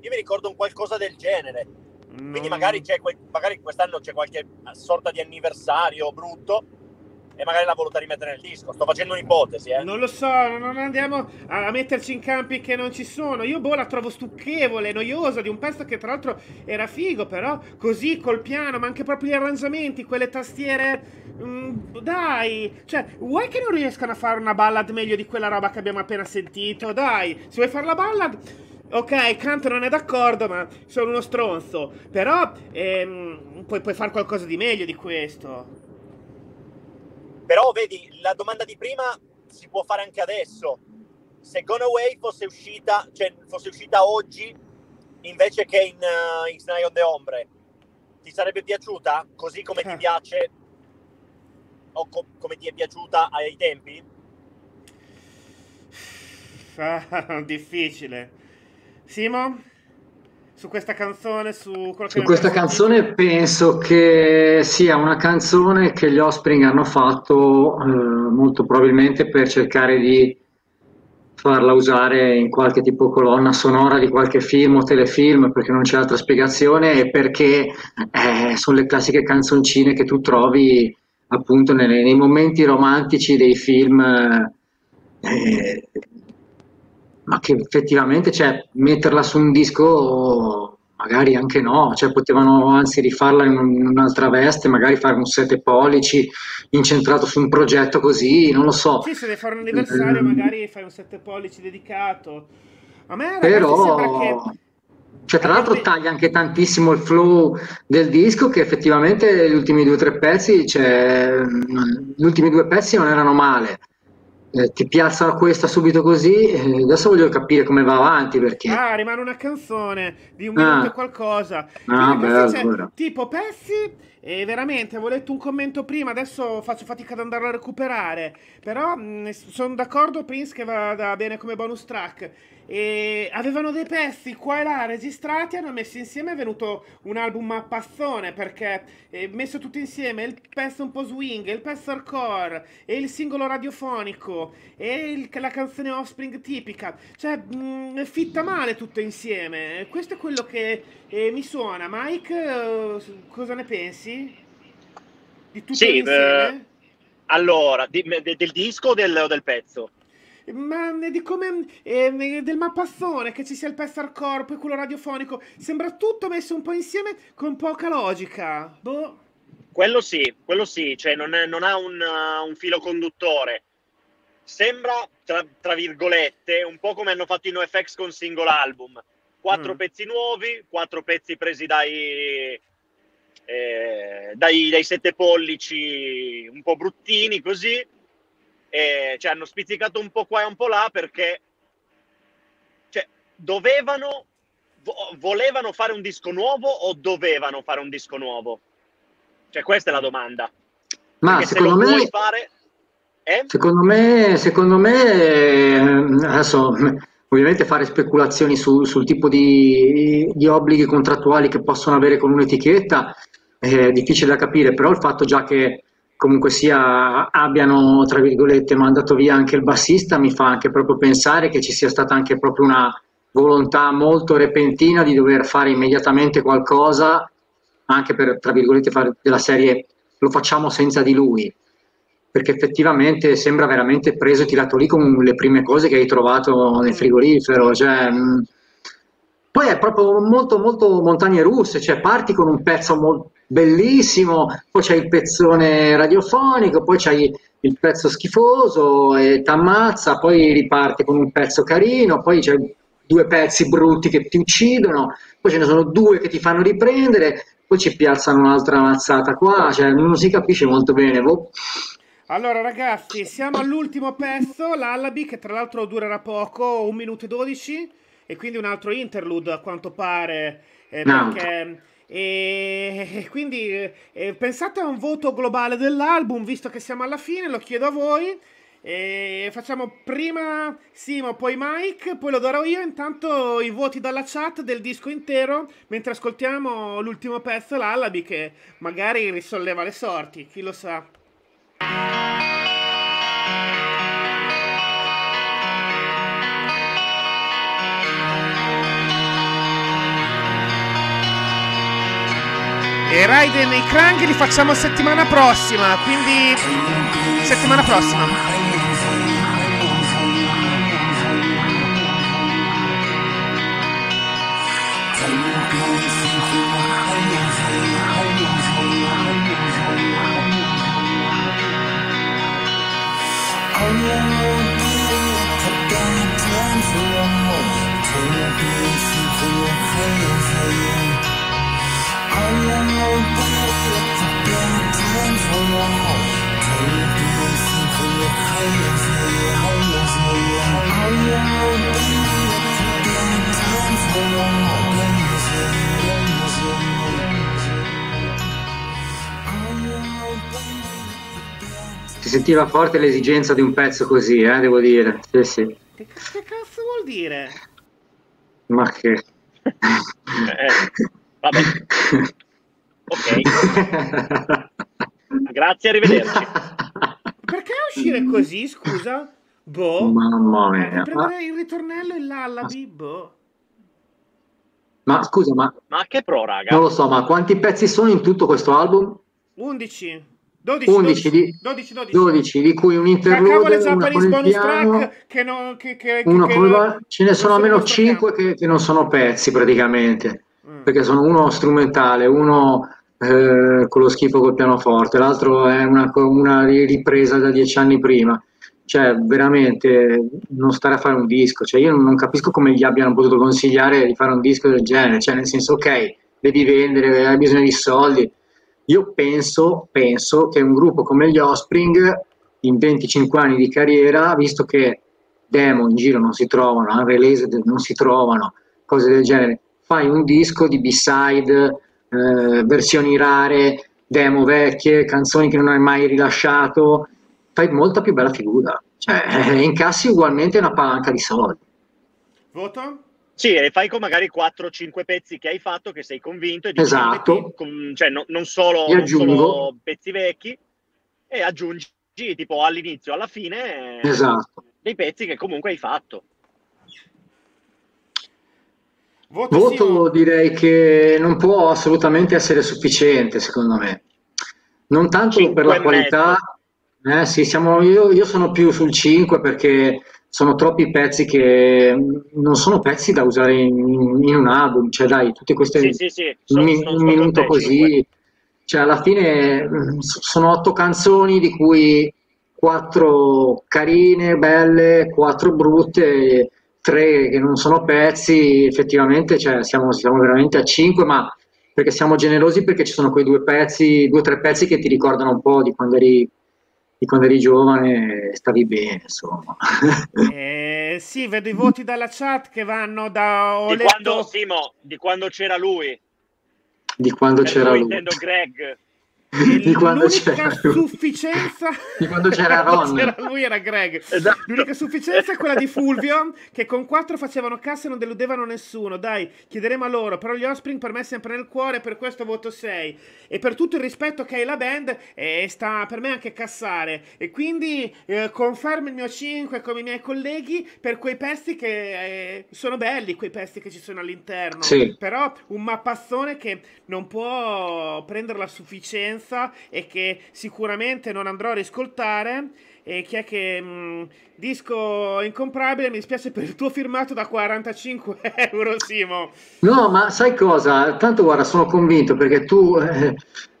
Speaker 6: Io mi ricordo un qualcosa del genere. Quindi
Speaker 2: Non-
Speaker 6: magari, c'è que- magari quest'anno c'è qualche sorta di anniversario brutto e magari l'ha voluta rimettere nel disco. Sto facendo un'ipotesi, eh.
Speaker 2: Non lo so, non andiamo a metterci in campi che non ci sono. Io boh la trovo stucchevole, noiosa di un pezzo che tra l'altro era figo, però così col piano, ma anche proprio gli arrangiamenti, quelle tastiere. mm, dai, cioè, vuoi che non riescano a fare una ballad meglio di quella roba che abbiamo appena sentito? Dai, se vuoi fare la ballad. Ok, Kant non è d'accordo, ma sono uno stronzo. Però ehm, puoi, puoi fare qualcosa di meglio di questo.
Speaker 6: Però vedi, la domanda di prima si può fare anche adesso. Se Gone Away fosse uscita, cioè fosse uscita oggi invece che in uh, X Night on the Ombre, ti sarebbe piaciuta? Così come ti
Speaker 2: Eh.
Speaker 6: piace o co- come ti è piaciuta ai tempi?
Speaker 2: Difficile. Simo? Su questa canzone, su
Speaker 3: Su questa canzone penso che sia una canzone che gli Offspring hanno fatto eh, molto probabilmente per cercare di farla usare in qualche tipo colonna sonora di qualche film o telefilm perché non c'è altra spiegazione e perché eh, sono le classiche canzoncine che tu trovi appunto nei, nei momenti romantici dei film eh, ma che effettivamente cioè, metterla su un disco magari anche no, cioè potevano anzi rifarla in un- in un'altra veste, magari fare un 7 pollici incentrato su un progetto così, non lo so.
Speaker 2: Sì, se devi fare un anniversario,
Speaker 3: Ehm,
Speaker 2: magari fai un 7 pollici dedicato. A me, ragazzi,
Speaker 3: Però,
Speaker 2: che...
Speaker 3: cioè, tra l'altro taglia anche tantissimo il flow del disco che effettivamente gli ultimi due o tre pezzi, cioè, gli ultimi due pezzi non erano male. Eh, ti piazza questa subito così, eh, adesso voglio capire come va avanti perché...
Speaker 2: Ah, rimane una canzone di un
Speaker 3: Ah.
Speaker 2: minuto e qualcosa. Cioè,
Speaker 3: Ah,
Speaker 2: ragazzi,
Speaker 3: beh,
Speaker 2: c'è
Speaker 3: allora.
Speaker 2: tipo pezzi. E veramente, avevo letto un commento prima, adesso faccio fatica ad andarlo a recuperare. Però sono d'accordo, Prince, che va bene come bonus track. E avevano dei pezzi qua e là registrati, hanno messo insieme, è venuto un album a pazzone perché eh, messo tutto insieme il pezzo un po' swing, il pezzo hardcore e il singolo radiofonico e il- la canzone Offspring tipica, cioè mh, fitta male tutto insieme. Questo è quello che eh, mi suona. Mike, eh, cosa ne pensi? Di tutto
Speaker 1: Sì,
Speaker 2: insieme?
Speaker 1: eh, Allora, di- de- del disco o del, o del pezzo?
Speaker 2: Ma ne- di come eh, del mappazzone che ci sia il pezzo hardcore, poi quello radiofonico, sembra tutto messo un po' insieme con poca logica. Boh.
Speaker 1: Quello sì, quello sì, cioè non, è- non ha un, uh, un filo conduttore. Sembra, tra, tra virgolette, un po' come hanno fatto i NoFX con single album. Quattro
Speaker 2: Mm.
Speaker 1: pezzi nuovi, quattro pezzi presi dai, eh, dai, dai sette pollici un po' bruttini così. E, cioè, hanno spizzicato un po' qua e un po' là perché cioè, dovevano, vo- volevano fare un disco nuovo o dovevano fare un disco nuovo? Cioè, questa è la domanda.
Speaker 3: Ma
Speaker 1: Perché se
Speaker 3: secondo
Speaker 1: lo
Speaker 3: me...
Speaker 1: fare... Eh?
Speaker 3: Secondo me, secondo me, eh, adesso ovviamente fare speculazioni su- sul tipo di, di obblighi contrattuali che possono avere con un'etichetta è difficile da capire, però il fatto già che comunque sia abbiano, tra virgolette, mandato via anche il bassista mi fa anche proprio pensare che ci sia stata anche proprio una volontà molto repentina di dover fare immediatamente qualcosa, anche per, tra virgolette, fare della serie lo facciamo senza di lui perché effettivamente sembra veramente preso e tirato lì con le prime cose che hai trovato nel frigorifero. Cioè, mh. poi è proprio molto, molto montagne russe, cioè parti con un pezzo mol- bellissimo, poi c'hai il pezzone radiofonico, poi c'hai il pezzo schifoso e t'ammazza, poi riparti con un pezzo carino, poi c'hai due pezzi brutti che ti uccidono, poi ce ne sono due che ti fanno riprendere, poi ci piazzano un'altra mazzata qua, cioè non si capisce molto bene. boh.
Speaker 2: Allora ragazzi, siamo all'ultimo pezzo, l'Allaby, che tra l'altro durerà poco, 1 minuto e 12, e quindi un altro interlude a quanto pare, eh,
Speaker 3: No.
Speaker 2: perché... E quindi eh, pensate a un voto globale dell'album, visto che siamo alla fine, lo chiedo a voi. E facciamo prima Simo, poi Mike, poi lo darò io. Intanto i voti dalla chat del disco intero, mentre ascoltiamo l'ultimo pezzo, l'Allaby, che magari risolleva le sorti, chi lo sa. E Raiden e i Krang li facciamo settimana prossima, quindi settimana prossima.
Speaker 3: Si sentiva forte l'esigenza di un pezzo così, eh, devo dire. Sì, sì.
Speaker 2: Che, che cazzo vuol dire?
Speaker 3: Ma che...
Speaker 1: Eh, vabbè, ok. Grazie, arrivederci.
Speaker 2: Perché uscire così, scusa? Boh.
Speaker 3: Mamma
Speaker 2: Eh,
Speaker 3: mia. Ma,
Speaker 2: prendere il ritornello e l'Allaby, boh.
Speaker 3: ma scusa, ma
Speaker 1: Ma che pro, raga?
Speaker 3: non lo so, ma quanti pezzi sono in tutto questo album?
Speaker 2: 11. 12,
Speaker 3: 11 di,
Speaker 2: 12, 12.
Speaker 3: 12, di cui un
Speaker 2: Cacavo
Speaker 3: interlude, una con il
Speaker 2: bonus
Speaker 3: piano,
Speaker 2: track che non... Che, che,
Speaker 3: uno
Speaker 2: che-
Speaker 3: il- ce ne
Speaker 2: non
Speaker 3: sono almeno
Speaker 2: nostro
Speaker 3: 5 che, che non sono pezzi praticamente.
Speaker 2: Mm.
Speaker 3: perché sono uno strumentale, uno eh, con lo schifo col pianoforte, l'altro è una, una ripresa da dieci anni prima. Cioè, veramente non stare a fare un disco, cioè, io non capisco come gli abbiano potuto consigliare di fare un disco del genere, cioè, nel senso, ok, devi vendere, hai bisogno di soldi. Io penso, penso che un gruppo come gli Offspring, in 25 anni di carriera, visto che demo in giro non si trovano, unreleased non si trovano, cose del genere, fai un disco di B-side, eh, versioni rare, demo vecchie, canzoni che non hai mai rilasciato, fai molta più bella figura, cioè eh, incassi ugualmente una palanca di soldi.
Speaker 2: Voto?
Speaker 1: Sì, e fai con magari 4-5 pezzi che hai fatto, che sei convinto, e dici,
Speaker 3: Esatto.
Speaker 1: con- cioè no- non, solo, non solo pezzi vecchi, e aggiungi tipo all'inizio, alla fine, eh,
Speaker 3: Esatto.
Speaker 1: dei pezzi che comunque hai fatto.
Speaker 2: Voto,
Speaker 3: Voto
Speaker 2: Simo?
Speaker 3: direi che non può assolutamente essere sufficiente, secondo me. Non tanto per la qualità, eh, sì, siamo- io, io sono più sul 5 perché sono troppi pezzi che non sono pezzi da usare in, in un album, cioè dai, tutte queste
Speaker 1: Sì, sì, sì,
Speaker 3: un,
Speaker 1: sono-
Speaker 3: mi-
Speaker 1: sono-
Speaker 3: un minuto così, cioè alla fine mm, sono otto canzoni di cui quattro carine, belle, quattro brutte, tre che non sono pezzi, effettivamente cioè, siamo, siamo veramente a cinque, ma perché siamo generosi perché ci sono quei due pezzi, due o tre pezzi che ti ricordano un po' di quando eri, di quando eri giovane e stavi bene, insomma.
Speaker 2: Eh, sì, vedo i voti dalla chat che vanno da... Ho
Speaker 1: Di
Speaker 2: letto...
Speaker 1: quando, Simo, di quando c'era lui.
Speaker 3: di quando
Speaker 1: Per
Speaker 3: c'era
Speaker 1: lui
Speaker 3: lui.
Speaker 1: intendo Greg.
Speaker 3: Di quando
Speaker 2: L'unica
Speaker 3: c'era
Speaker 2: sufficienza
Speaker 3: Di quando c'era Ron.
Speaker 2: c'era lui era Greg.
Speaker 1: Esatto.
Speaker 2: L'unica sufficienza è quella di Fulvio, che con quattro facevano cassa e non deludevano nessuno. Dai, chiederemo a loro. Però gli Offspring per me è sempre nel cuore, per questo voto 6. E per tutto il rispetto che hai la band, eh, sta per me anche cassare. E quindi eh, confermo il mio 5 come i miei colleghi per quei pezzi che eh, sono belli, quei pezzi che ci sono all'interno.
Speaker 3: Sì.
Speaker 2: Però un mappazzone che non può prendere la sufficienza e che sicuramente non andrò a riscoltare. E chi è che... mh, disco incomprabile, mi dispiace per il tuo firmato da 45 euro, Simo.
Speaker 3: No, ma sai cosa? Tanto guarda, sono convinto perché tu... eh,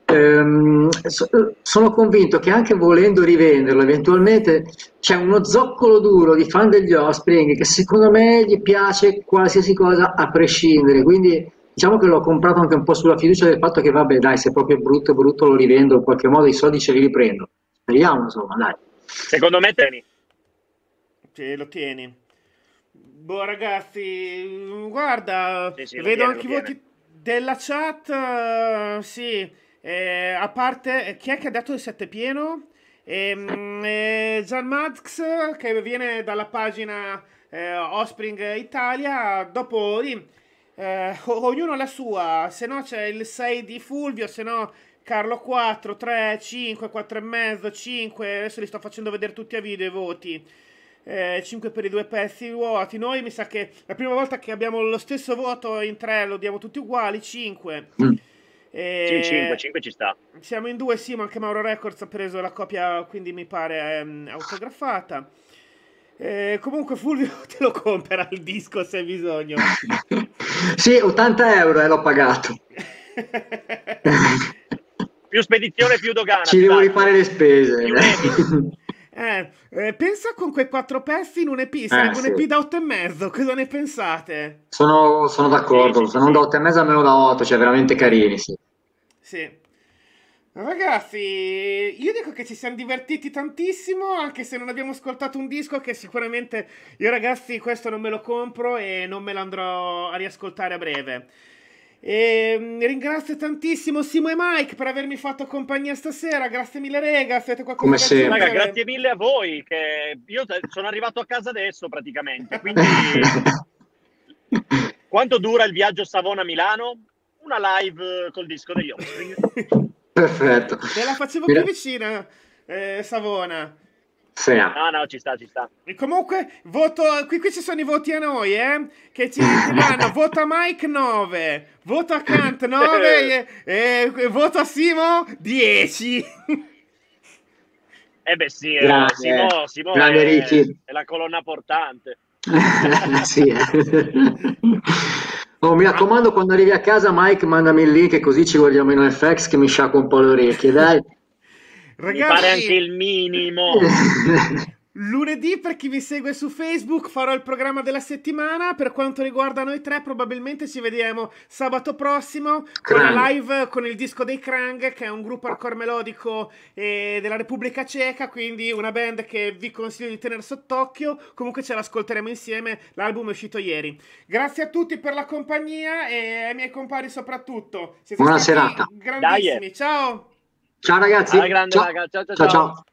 Speaker 3: ehm, so- sono convinto che anche volendo rivenderlo eventualmente c'è uno zoccolo duro di fan degli Offspring che secondo me gli piace qualsiasi cosa a prescindere, quindi diciamo che l'ho comprato anche un po' sulla fiducia del fatto che vabbè dai, se è proprio brutto brutto lo rivendo, in qualche modo i soldi ce li riprendo. Speriamo insomma, dai.
Speaker 1: Secondo me, Teni.
Speaker 2: Ce lo tieni. Boh, ragazzi, guarda,
Speaker 1: Sì, sì,
Speaker 2: vedo
Speaker 1: tiene,
Speaker 2: anche i voti della chat. eh, sì, eh, a parte, eh, chi è che ha dato il 7 pieno? Ehm, eh, Gian Max, che viene dalla pagina eh, Offspring Italia. Dopo lì, eh, ognuno la sua. Se no, c'è il 6 di Fulvio, se no. Carlo 4, 3, 5, 4 e mezzo, 5. Adesso li sto facendo vedere tutti a video i voti. 5 per i due pezzi vuoti. Noi mi sa che la prima volta che abbiamo lo stesso voto in tre lo diamo tutti uguali, 5.
Speaker 3: Mm.
Speaker 1: Sì, 5, 5 ci sta.
Speaker 2: Siamo in due, sì, ma anche Mauro Records ha preso la copia, quindi mi pare ehm, autografata. Eh, comunque Fulvio te lo compra il disco se hai bisogno.
Speaker 3: Sì, 80 euro e l'ho pagato.
Speaker 1: Più spedizione, più dogana.
Speaker 3: Ci devo rifare le spese.
Speaker 2: Eh, eh, pensa con quei quattro pezzi in un EP, sarebbe un
Speaker 3: sì.
Speaker 2: EP da 8 e mezzo, cosa ne pensate?
Speaker 3: Sono, sono d'accordo,
Speaker 1: Sì, sì,
Speaker 3: se non
Speaker 1: sì.
Speaker 3: da 8 e mezzo almeno da 8, cioè veramente carini, sì.
Speaker 2: Ragazzi, io dico che ci siamo divertiti tantissimo, anche se non abbiamo ascoltato un disco che sicuramente io ragazzi questo non me lo compro e non me lo andrò a riascoltare a breve. E, mm, ringrazio tantissimo Simo e Mike per avermi fatto compagnia stasera, grazie mille rega, siete qualcosa
Speaker 3: Come sempre.
Speaker 1: Raga, grazie mille a voi. Che io te- sono arrivato a casa adesso praticamente. Quindi, quanto dura il viaggio Savona-Milano? Una live col disco degli Offspring.
Speaker 3: Perfetto.
Speaker 2: Te la facevo
Speaker 3: Mira-
Speaker 2: più vicina, eh, Savona.
Speaker 3: Sì.
Speaker 1: No, no, ci sta, ci sta.
Speaker 2: E comunque, voto, qui, qui ci sono i voti a noi, eh? Che ci danno, vota Mike 9, voto a Kant 9 e, e voto a Simo 10.
Speaker 1: Eh beh sì, eh,
Speaker 3: Grande,
Speaker 1: Simo, Simo
Speaker 3: grande
Speaker 1: è, è la colonna portante.
Speaker 3: sì. eh. Oh, mi raccomando, quando arrivi a casa, Mike, mandami il link, così ci guardiamo in FX che mi sciacqua un po' le orecchie, dai.
Speaker 1: Mi pare anche
Speaker 2: Ragazzi,
Speaker 1: il minimo.
Speaker 2: lunedì per chi mi segue su Facebook farò il programma della settimana. Per quanto riguarda noi tre, probabilmente ci vediamo sabato prossimo con la live con il disco dei Krang, che è un gruppo hardcore melodico eh, della Repubblica Ceca, quindi una band che vi consiglio di tenere sott'occhio. Comunque ce l'ascolteremo insieme, l'album è uscito ieri. Grazie a tutti per la compagnia e ai miei compari soprattutto. Siete
Speaker 3: Buona
Speaker 2: stati
Speaker 3: serata.
Speaker 2: grandissimi. Ciao!
Speaker 3: Ciao ragazzi.
Speaker 1: Alla grande,
Speaker 3: Ciao.
Speaker 1: raga. Ciao, ciao,
Speaker 3: ciao.
Speaker 1: ciao.
Speaker 3: ciao.